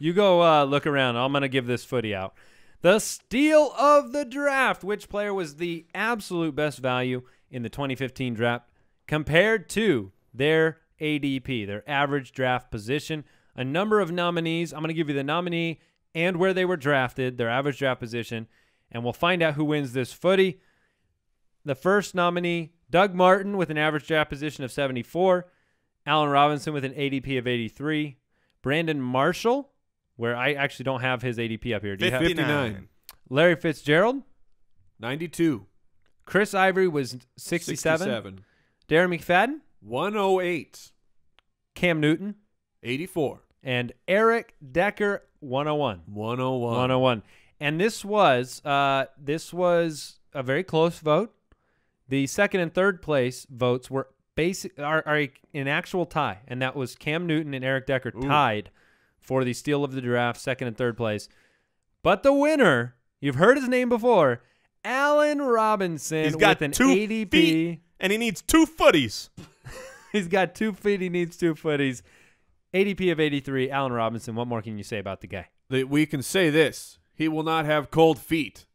You go uh, look around. I'm going to give this footy out. The steal of the draft. Which player was the absolute best value in the 2015 draft compared to their ADP, their average draft position? A number of nominees. I'm going to give you the nominee and where they were drafted, their average draft position, and we'll find out who wins this footy. The first nominee, Doug Martin, with an average draft position of 74. Allen Robinson with an ADP of 83. Brandon Marshall, where I actually don't have his ADP up here. Do you have 59. Larry Fitzgerald? 92. Chris Ivory was 67. 67. Darren McFadden? 108. Cam Newton? 84. And Eric Decker 101. 101. 101. And this was uh, this was a very close vote. The second and third place votes were basic are, are an actual tie, and that was Cam Newton and Eric Decker tied for the steal of the draft, second and third place. But the winner, you've heard his name before, Allen Robinson He's got with an two ADP. feet, and he needs two footies. He's got two feet. He needs two footies. ADP of 83. Allen Robinson. What more can you say about the guy? We can say this. He will not have cold feet.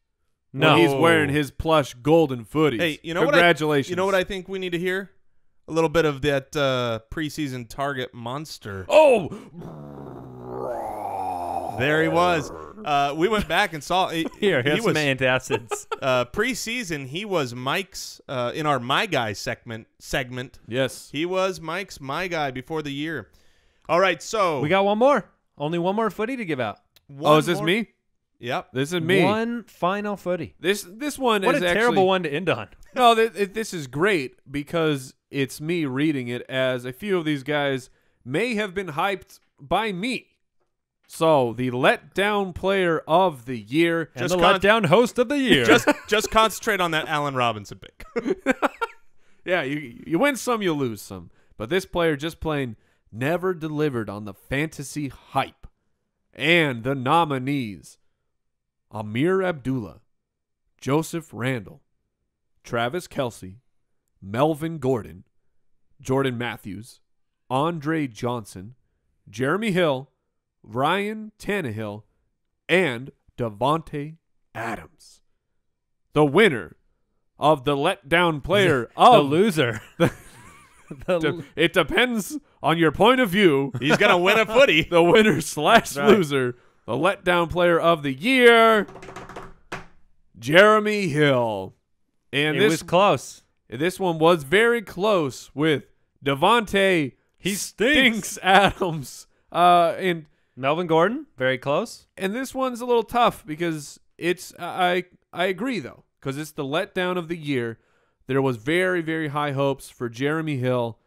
No. When he's wearing his plush golden footies. Hey, you know Congratulations. what? I, you know what I think we need to hear? A little bit of that uh, preseason target monster. Oh, There he was. Uh, we went back and saw. He, Here, he was some antacids. uh, preseason. He was Mike's uh, in our my guy segment. Segment. yes. He was Mike's my guy before the year. All right, so we got one more. Only one more footy to give out. oh, is this more- me? Yep. This is me. One final footy. This this one What a is terrible one to end on. No, th- it, this is great because it's me reading it as a few of these guys may have been hyped by me. So the letdown player of the year. And Just the con- letdown host of the year. Just just concentrate on that Allen Robinson pick. Yeah, you you win some, you lose some. But this player just plain never delivered on the fantasy hype. And the nominees Ameer Abdullah, Joseph Randle, Travis Kelce, Melvin Gordon, Jordan Matthews, Andre Johnson, Jeremy Hill, Ryan Tannehill, and Davante Adams. The winner of the letdown player the loser. the De- it depends on your point of view. He's gonna win a footy. The winner slash right. loser, the letdown player of the year, Jeremy Hill. And it this was close. this one was very close with Davante He Stinks Adams. Uh, and Melvin Gordon, very close. and this one's a little tough because it's I I agree though because it's the letdown of the year. There was very very high hopes for Jeremy Hill,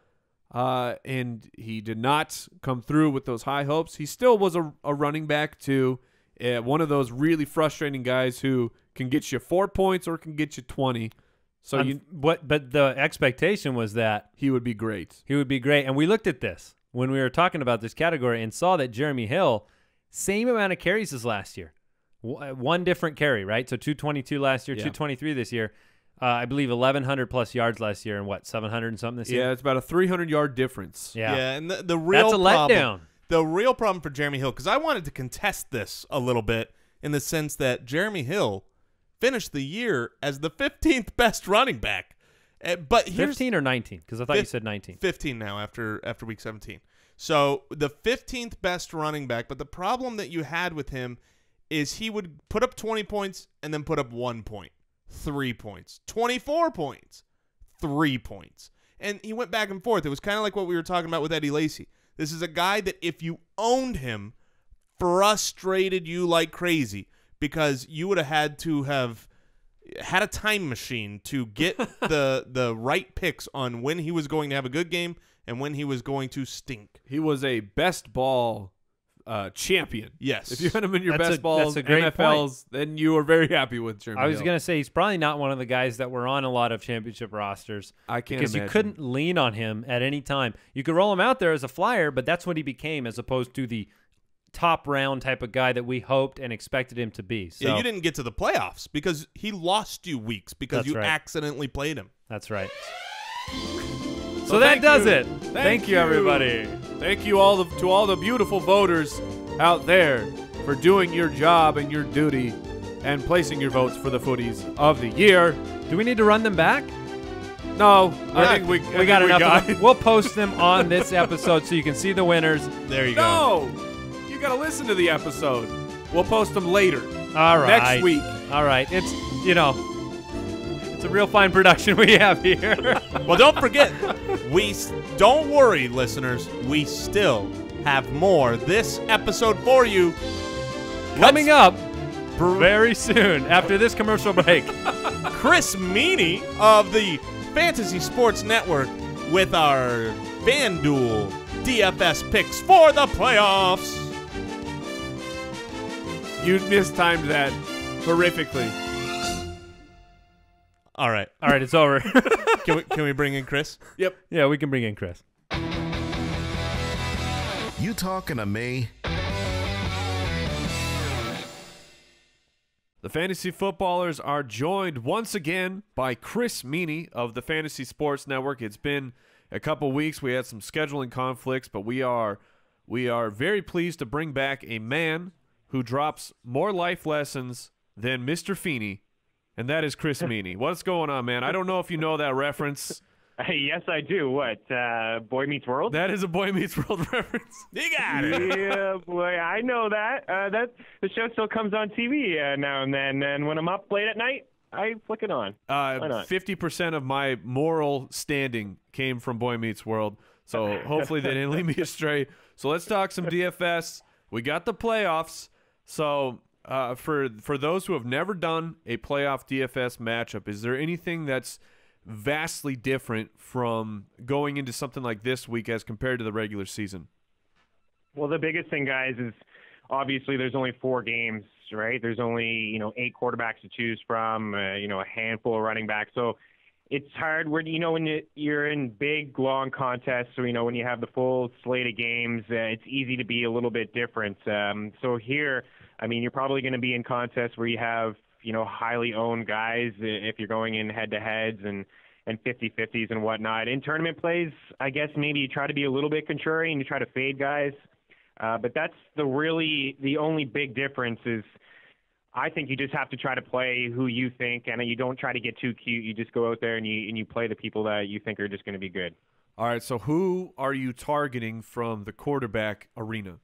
uh, and he did not come through with those high hopes. He still was a, a running back too, uh, one of those really frustrating guys who can get you four points or can get you twenty. So Um, you, what? But the expectation was that he would be great. he would be great. And we looked at this when we were talking about this category and saw that Jeremy Hill, same amount of carries as last year, W- uh, one different carry, right? So 222 last year, Yeah. 223 this year. Uh, I believe 1,100 plus yards last year, and what 700 and something this year. Yeah, it's about a three hundred yard difference. Yeah, Yeah, and the, the real that's a problem, letdown. The real problem for Jeremy Hill, because I wanted to contest this a little bit in the sense that Jeremy Hill finished the year as the 15th best running back. Uh, but here's 15 or 19? Because I thought you said 19. 15 now after after week 17. So the 15th best running back, but the problem that you had with him is he would put up 20 points and then put up 1 point, 3 points, 24 points, 3 points. And he went back and forth. It was kind of like what we were talking about with Eddie Lacy. This is a guy that if you owned him, frustrated you like crazy because you would have had to have had a time machine to get the the right picks on when he was going to have a good game and when he was going to stink. He was a best ball uh, champion. Yes. If you had him in your That's best a- ball that's a great NFLs, then you were very happy with Jeremy. I was Hill. going to say he's probably not one of the guys that were on a lot of championship rosters. I can't because you imagine. couldn't lean on him at any time. You could roll him out there as a flyer, but that's what he became as opposed to the top round type of guy that we hoped and expected him to be. So yeah, you didn't get to the playoffs because he lost you weeks because That's you right. accidentally played him. that's right. So that thank does you. it. Thank, you, everybody. Thank you all the, to all the beautiful voters out there for doing your job and your duty and placing your votes for the footies of the year. Do we need to run them back? No, I think we, I we think got enough. got of them. We'll post them on this episode so you can see the winners. There you go. No, you got to listen to the episode. We'll post them later All right. next week. All right. It's you know, it's a real fine production we have here. Well, don't forget, we don't worry, listeners. We still have more this episode for you. Coming up very soon after this commercial break. Chris Meaney of the Fantasy Sports Network with our FanDuel DFS picks for the playoffs. You mistimed that horrifically. All right. All right, it's over. Can we, can we bring in Chris? Yep. yeah, we can bring in Chris. You talking to me? The fantasy footballers are joined once again by Chris Meaney of the Fantasy Sports Network. It's been a couple weeks. We had some scheduling conflicts, but we are we are very pleased to bring back a man who drops more life lessons than Mr. Feeney, and that is Chris Meaney. What's going on, man? I don't know if you know that reference. yes, I do. What? Uh, Boy Meets World? That is a Boy Meets World reference. You got it. yeah, boy, I know that. Uh, that the show still comes on TV uh, now and then, and when I'm up late at night, I flick it on. Uh. Fifty percent of my moral standing came from Boy Meets World, so hopefully they didn't lead me astray. So let's talk some DFS. We got the playoffs. So uh, for for those who have never done a playoff DFS matchup, is there anything that's vastly different from going into something like this week as compared to the regular season? Well, the biggest thing, guys, is obviously there's only four games, right? There's only you know eight quarterbacks to choose from, uh, you know a handful of running backs. So it's hard when you know when you, you're in big long contests. So you know when you have the full slate of games, uh, it's easy to be a little bit different. Um, so here, I mean, you're probably going to be in contests where you have you know highly owned guys if you're going in head to heads and and 50-50s and whatnot. In tournament plays, I guess maybe you try to be a little bit contrarian. You try to fade guys. Uh, but that's the really the only big difference is I think you just have to try to play who you think, and you don't try to get too cute. You just go out there and you and you play the people that you think are just going to be good. All right. So who are you targeting from the quarterback arena?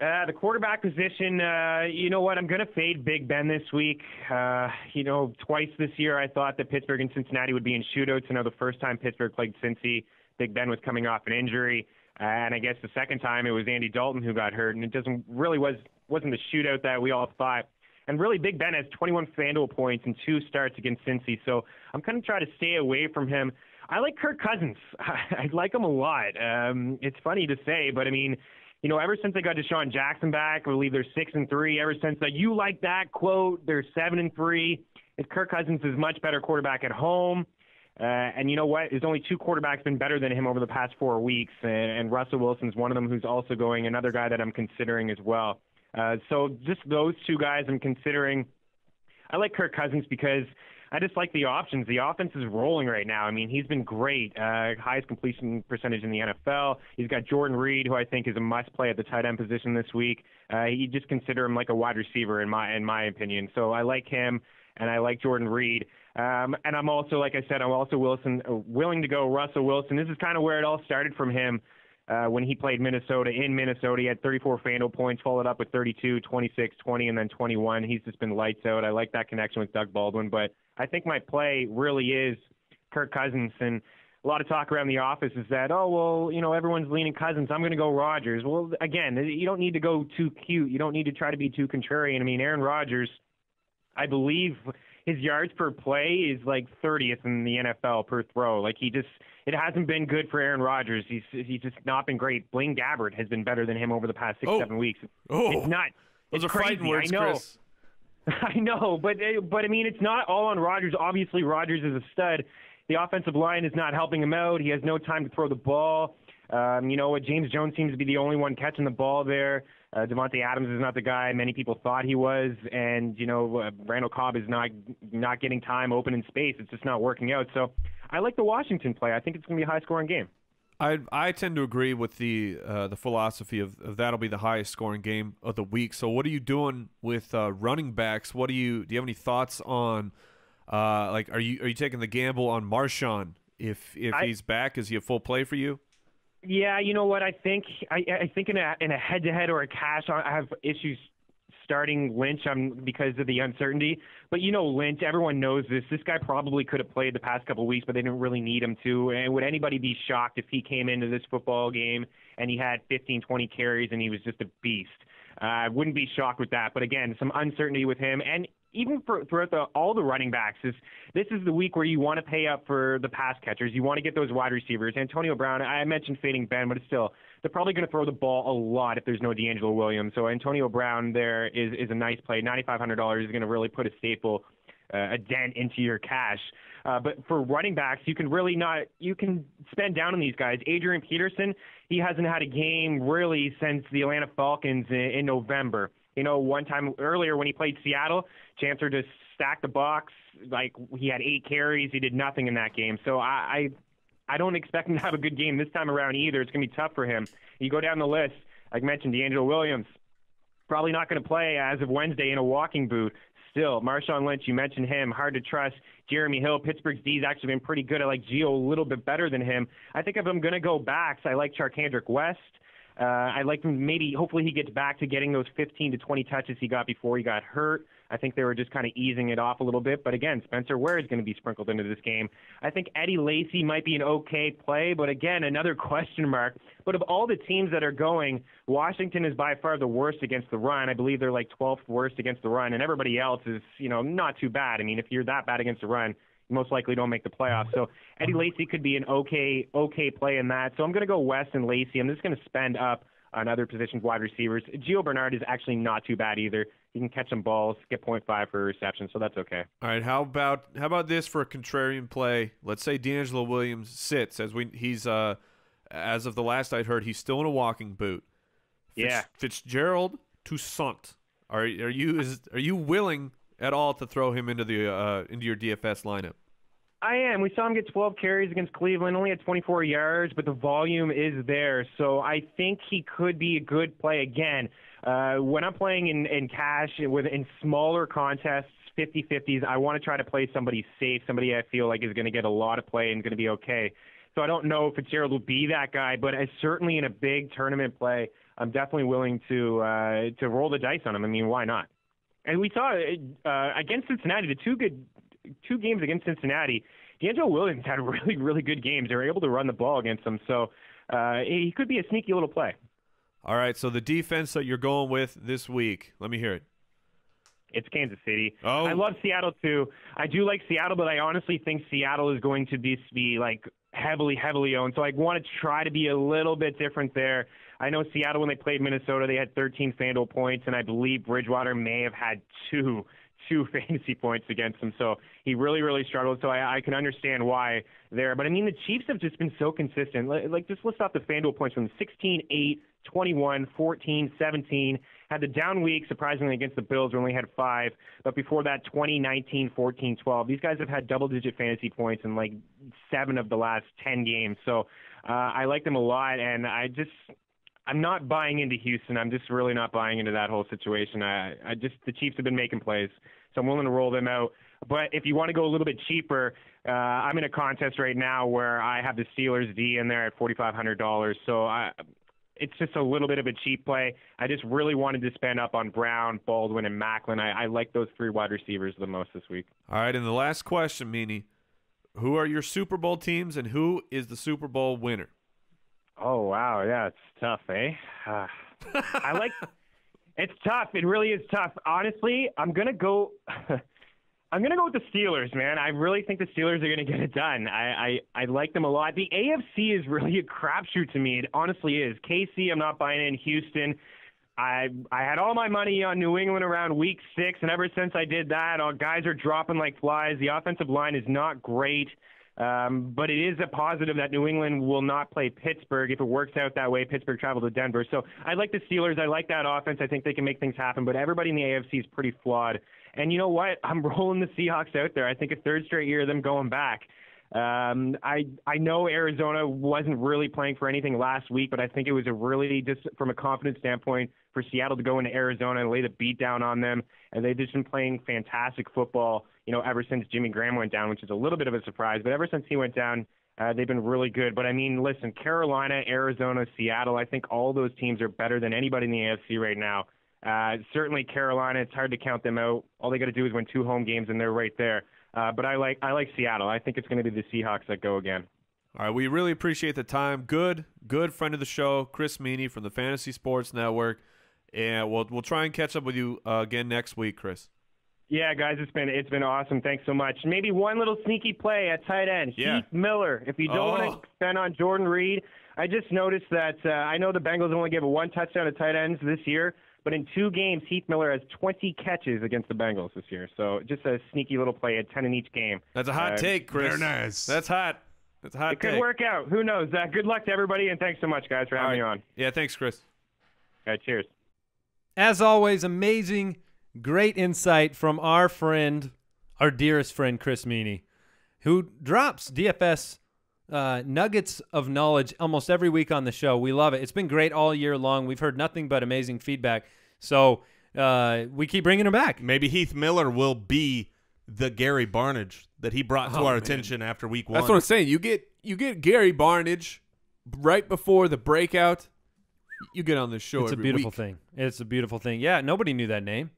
Uh, the quarterback position, uh, you know what? I'm going to fade Big Ben this week. Uh, you know, twice this year I thought that Pittsburgh and Cincinnati would be in shootouts. You know, the first time Pittsburgh played Cincy, Big Ben was coming off an injury, uh, and I guess the second time it was Andy Dalton who got hurt, and it doesn't really was wasn't the shootout that we all thought. And really, Big Ben has 21 FanDuel points and two starts against Cincy, so I'm kind of trying to stay away from him. I like Kirk Cousins. I like him a lot. Um, it's funny to say, but I mean, you know, ever since they got DeSean Jackson back, I believe they're six and three. Ever since that, you like that quote, they're seven and three. If Kirk Cousins is much better quarterback at home, uh, and you know what? There's only two quarterbacks been better than him over the past four weeks, and, and Russell Wilson's one of them who's also going. Another guy that I'm considering as well. Uh, so just those two guys I'm considering. I like Kirk Cousins because I just like the options. The offense is rolling right now. I mean, he's been great. Uh, highest completion percentage in the NFL. He's got Jordan Reed, who I think is a must play at the tight end position this week. Uh, you just consider him like a wide receiver in my in my opinion. So I like him, and I like Jordan Reed. Um, and I'm also, like I said, I'm also Wilson uh, willing to go Russell Wilson. This is kind of where it all started from him uh, when he played Minnesota in Minnesota. He had 34 FanDuel points, followed up with 32, 26, 20, and then 21. He's just been lights out. I like that connection with Doug Baldwin, but I think my play really is Kirk Cousins. And a lot of talk around the office is that, oh, well, you know, everyone's leaning Cousins. I'm going to go Rodgers. Well, again, you don't need to go too cute. You don't need to try to be too contrarian. I mean, Aaron Rodgers, I believe his yards per play is like 30th in the NFL per throw. Like he just it hasn't been good for Aaron Rodgers. He's he's just not been great. Blaine Gabbert has been better than him over the past six Oh. seven weeks. Oh. It's not. Those it's are crazy. fighting words, I know. Chris. I know, but but I mean, it's not all on Rodgers. Obviously, Rodgers is a stud. The offensive line is not helping him out. He has no time to throw the ball. Um, you know what? James Jones seems to be the only one catching the ball there. Uh, Davante Adams is not the guy many people thought he was, and you know uh, Randall Cobb is not not getting time open in space. It's just not working out. So I like the Washington play. I think it's going to be a high scoring game. I I tend to agree with the uh, the philosophy of, of that'll be the highest scoring game of the week. So what are you doing with uh, running backs? What do you do? You have any thoughts on uh, like are you are you taking the gamble on Marshawn if if I- he's back? Is he a full play for you? Yeah, you know what? I think I, I think in a in a head to head or a cash, I have issues starting Lynch um, because of the uncertainty. But you know, Lynch, everyone knows this. This guy probably could have played the past couple of weeks, but they didn't really need him to. And would anybody be shocked if he came into this football game and he had 15, 20 carries and he was just a beast? Uh, I wouldn't be shocked with that. But again, some uncertainty with him, and even for, throughout the, all the running backs, is this is the week where you want to pay up for the pass catchers. You want to get those wide receivers. Antonio Brown, I mentioned fading Ben, but still they're probably going to throw the ball a lot if there's no DeAngelo Williams. So Antonio Brown there is is a nice play. Ninety five hundred dollars is going to really put a staple, uh, a dent into your cash. Uh, but for running backs, you can really not you can spend down on these guys. Adrian Peterson, he hasn't had a game really since the Atlanta Falcons in, in November. You know, one time earlier when he played Seattle, Chancer just stacked the box. Like he had eight carries, he did nothing in that game. So I, I, I don't expect him to have a good game this time around either. It's gonna be tough for him. You go down the list, like mentioned, DeAngelo Williams, probably not going to play as of Wednesday in a walking boot. Still, Marshawn Lynch, you mentioned him, hard to trust. Jeremy Hill, Pittsburgh's D's actually been pretty good. I like Gio a little bit better than him. I think if I'm going to go backs, I like Charcandrick West. Uh, I like him maybe, hopefully, he gets back to getting those 15 to 20 touches he got before he got hurt. I think they were just kind of easing it off a little bit. But again, Spencer Ware is going to be sprinkled into this game. I think Eddie Lacy might be an okay play, but again, another question mark. But of all the teams that are going, Washington is by far the worst against the run. I believe they're like 12th worst against the run, and everybody else is, you know, not too bad. I mean, if you're that bad against the run, most likely don't make the playoffs. So Eddie Lacy could be an okay, okay play in that. So I'm going to go West and Lacy. I'm just going to spend up on other positions, wide receivers. Gio Bernard is actually not too bad either. He can catch some balls, get 0.5 for a reception, so that's okay. All right, how about how about this for a contrarian play? Let's say DeAngelo Williams sits as we he's uh as of the last I'd heard he's still in a walking boot. Fitz- Yeah. Fitzgerald Toussaint. Are are you is are you willing at all to throw him into the uh into your DFS lineup? I am. We saw him get 12 carries against Cleveland, only had 24 yards, but the volume is there. So I think he could be a good play again. Uh, when I'm playing in, in cash with in smaller contests, 50-50s, I want to try to play somebody safe, somebody I feel like is going to get a lot of play and going to be okay. So I don't know if Fitzgerald will be that guy, but as certainly in a big tournament play, I'm definitely willing to uh, to roll the dice on him. I mean, why not? And we saw uh, against Cincinnati, the two good two games against Cincinnati, DeAngelo Williams had really really good games. They were able to run the ball against them, so uh, he could be a sneaky little play. All right, so the defense that you're going with this week, let me hear it. It's Kansas City. Oh. I love Seattle too. I do like Seattle, but I honestly think Seattle is going to be, be like heavily, heavily owned. So I want to try to be a little bit different there. I know Seattle when they played Minnesota, they had 13 FanDuel points, and I believe Bridgewater may have had two two fantasy points against him. So he really, really struggled. So I, I can understand why there. But I mean, the Chiefs have just been so consistent. Like, just list off the FanDuel points from 16, 8, 21, 14, 17. Had the down week, surprisingly, against the Bills, where only had five. But before that, 20, 19, 14, 12. These guys have had double digit fantasy points in like seven of the last 10 games. So uh, I like them a lot. And I just, I'm not buying into Houston. I'm just really not buying into that whole situation. I, I just the Chiefs have been making plays, so I'm willing to roll them out. But if you want to go a little bit cheaper, uh, I'm in a contest right now where I have the Steelers D in there at $4,500. So I, it's just a little bit of a cheap play. I just really wanted to spend up on Brown, Baldwin, and Maclin. I, I like those three wide receivers the most this week. All right, and the last question, Meaney. Who are your Super Bowl teams and who is the Super Bowl winner? Oh wow, yeah, it's tough, eh? Uh, I like. It's tough. It really is tough. Honestly, I'm gonna go. I'm gonna go with the Steelers, man. I really think the Steelers are gonna get it done. I I, I like them a lot. The AFC is really a crapshoot to me. It honestly is. KC, I'm not buying in. Houston. I I had all my money on New England around week six, and ever since I did that, all guys are dropping like flies. The offensive line is not great. Um, but it is a positive that New England will not play Pittsburgh if it works out that way. Pittsburgh travel to Denver. So I like the Steelers. I like that offense. I think they can make things happen. But everybody in the AFC is pretty flawed. And you know what? I'm rolling the Seahawks out there. I think a third straight year of them going back. Um, I I know Arizona wasn't really playing for anything last week, but I think it was a really just from a confidence standpoint for Seattle to go into Arizona and lay the beat down on them. And they've just been playing fantastic football, you know, ever since Jimmy Graham went down, which is a little bit of a surprise. But ever since he went down, uh, they've been really good. But I mean, listen, Carolina, Arizona, Seattle, I think all those teams are better than anybody in the AFC right now. Uh, certainly Carolina, it's hard to count them out. All they got to do is win two home games, and they're right there. Uh, but I like I like Seattle. I think it's going to be the Seahawks that go again. All right, we really appreciate the time. Good, good friend of the show, Chris Meaney from the Fantasy Sports Network, and we'll we'll try and catch up with you uh, again next week, Chris. Yeah, guys, it's been it's been awesome. Thanks so much. Maybe one little sneaky play at tight end, Yeah. Heath Miller. If you don't Oh. want to spend on Jordan Reed, I just noticed that uh, I know the Bengals only gave one touchdown to tight ends this year, but in two games, Heath Miller has 20 catches against the Bengals this year. So just a sneaky little play at 10 in each game. That's a hot Uh, take, Chris. very nice. That's hot. That's a hot It could work out. Who knows? Uh, good luck to everybody, and thanks so much, guys, for All having right. me on. Yeah, thanks, Chris. All right, cheers. As always, amazing, great insight from our friend, our dearest friend, Chris Meaney, who drops DFS uh, nuggets of knowledge almost every week on the show. We love it. It's been great all year long. We've heard nothing but amazing feedback. So uh, we keep bringing him back. Maybe Heath Miller will be the Gary Barnidge that he brought to Oh, our man. attention after week one. That's what I'm saying. You get you get Gary Barnidge right before the breakout. You get on the show. It's a beautiful week. thing. It's a beautiful thing. Yeah, nobody knew that name,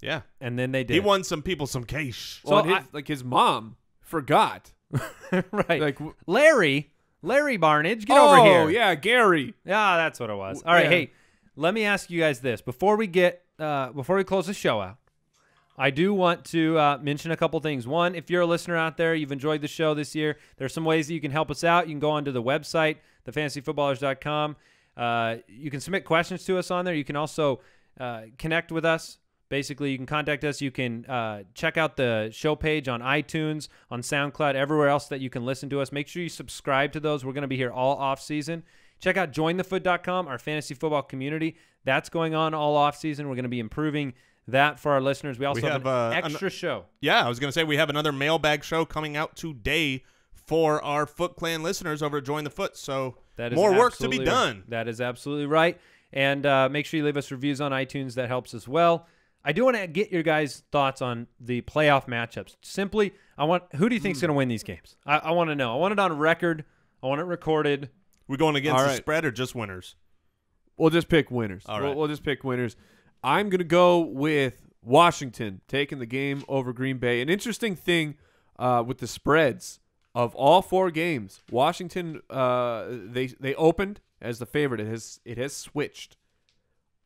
yeah. and then they did. He won some people some cash. Well, So his, I- like his mom forgot. right. Like w- Larry, Larry Barnidge, get oh over here. Oh yeah, Gary. Yeah, that's what it was. All right, yeah. hey, let me ask you guys this before we get uh, before we close the show out. I do want to uh, mention a couple things. One, if you're a listener out there, you've enjoyed the show this year, there's some ways that you can help us out. You can go onto the website, thefantasyfootballers.com. Uh, you can submit questions to us on there. You can also uh, connect with us. Basically, you can contact us. You can uh, check out the show page on iTunes, on SoundCloud, everywhere else that you can listen to us. Make sure you subscribe to those. We're going to be here all off season. Check out jointhefoot.com, our fantasy football community. That's going on all off season. We're going to be improving that for our listeners. We also have, have, an uh, an- extra show. Yeah, I was going to say we have another mailbag show coming out today for our Foot Clan listeners over at Join the Foot. So That is more work to be done. That is absolutely right. And uh, make sure you leave us reviews on iTunes. That helps as well. I do want to get your guys' thoughts on the playoff matchups. Simply, I want who do you think think's going to win these games? I, I want to know. I want it on record. I want it recorded. We're going against All the right. spread or just winners? We'll just pick winners. All We'll, we'll just pick winners. I'm going to go with Washington taking the game over Green Bay. An interesting thing uh, with the spreads of all four games, Washington uh, they they opened as the favorite. It has it has switched.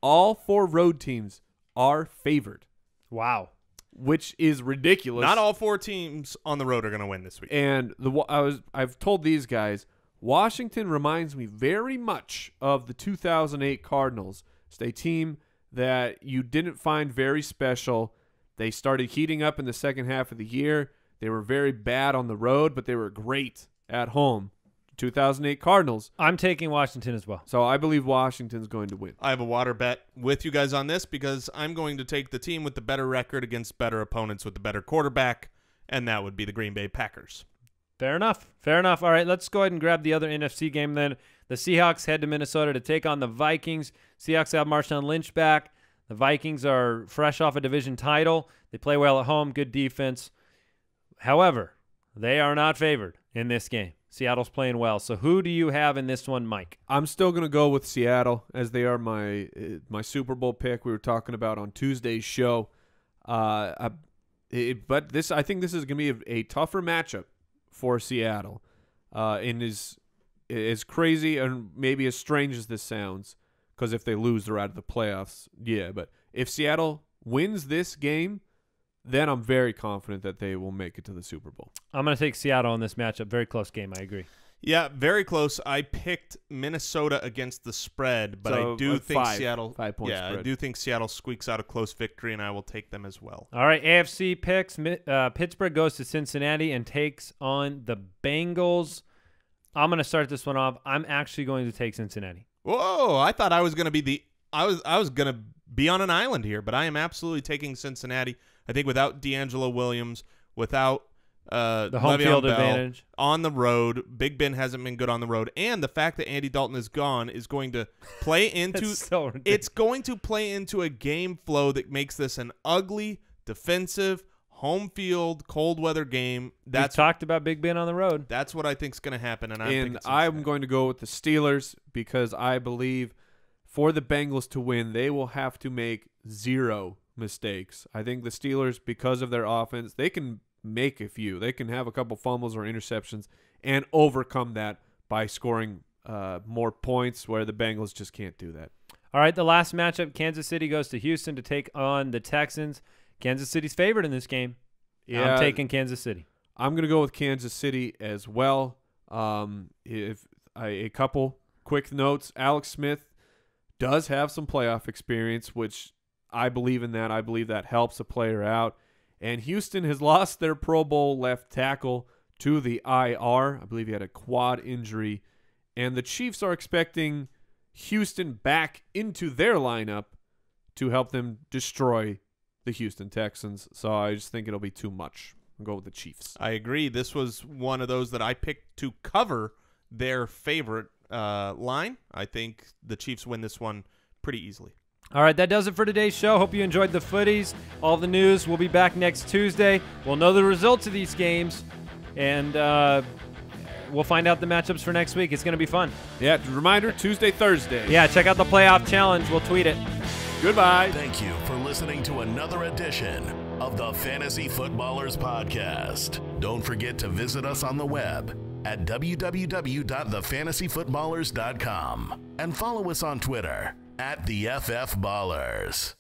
All four road teams are favored, Wow. which is ridiculous. Not all four teams on the road are going to win this week. And the I was I've told these guys Washington reminds me very much of the 2008 Cardinals. It's a team that you didn't find very special. They started heating up in the second half of the year. They were very bad on the road, but they were great at home. 2008 Cardinals. I'm taking Washington as well. So I believe Washington's going to win. I have a water bet with you guys on this because I'm going to take the team with the better record against better opponents with the better quarterback, and that would be the Green Bay Packers. Fair enough. Fair enough. All right, let's go ahead and grab the other NFC game then. The Seahawks head to Minnesota to take on the Vikings. Seahawks have Marshawn Lynch back. The Vikings are fresh off a division title. They play well at home, good defense. However, they are not favored in this game. Seattle's playing well. So who do you have in this one, Mike? I'm still going to go with Seattle as they are my my Super Bowl pick. We were talking about on Tuesday's show. Uh, I, it, but this I think this is going to be a, a tougher matchup for Seattle. Uh, and is as crazy and maybe as strange as this sounds, because if they lose, they're out of the playoffs. Yeah, but if Seattle wins this game, then I'm very confident that they will make it to the Super Bowl. I'm going to take Seattle in this matchup. Very close game. I agree. Yeah, very close. I picked Minnesota against the spread, but So, I do uh, think five- Seattle. five-point yeah, I do think Seattle squeaks out a close victory, and I will take them as well. All right, AFC picks. Uh, Pittsburgh goes to Cincinnati and takes on the Bengals. I'm going to start this one off. I'm actually going to take Cincinnati. Whoa! I thought I was going to be the. I was I was going to be on an island here, but I am absolutely taking Cincinnati. I think without DeAngelo Williams, without uh, The home Le'Veon field Bell, advantage. on the road, Big Ben hasn't been good on the road, and the fact that Andy Dalton is gone is going to play into. So it's going to play into a game flow that makes this an ugly defensive home field cold weather game. That's That's talked about Big Ben on the road. that's what I think is going to happen, and I and I'm going to go with the Steelers because I believe for the Bengals to win, they will have to make zero mistakes. I think the Steelers, because of their offense, they can make a few. They can have a couple fumbles or interceptions and overcome that by scoring uh, more points, where the Bengals just can't do that. All right, the last matchup Kansas City goes to Houston to take on the Texans. Kansas City's favored in this game. Yeah, I'm taking Kansas City. I'm going to go with Kansas City as well. Um, if I, a couple quick notes, Alex Smith does have some playoff experience, which I believe in that. I believe that helps a player out. And Houston has lost their Pro Bowl left tackle to the IR. I believe he had a quad injury. And the Chiefs are expecting Houston back into their lineup to help them destroy the Houston Texans. So I just think it'll be too much. I'll go with the Chiefs. I agree. This was one of those that I picked to cover their favorite uh, line. I think the Chiefs win this one pretty easily. All right, that does it for today's show. Hope you enjoyed the footies, all the news. We'll be back next Tuesday. We'll know the results of these games, and uh, we'll find out the matchups for next week. It's going to be fun. Yeah, reminder Tuesday, Thursday. Yeah, check out the playoff challenge. We'll tweet it. Goodbye. Thank you for listening to another edition of the Fantasy Footballers Podcast. Don't forget to visit us on the web at www.thefantasyfootballers.com and follow us on Twitter at the FF Ballers.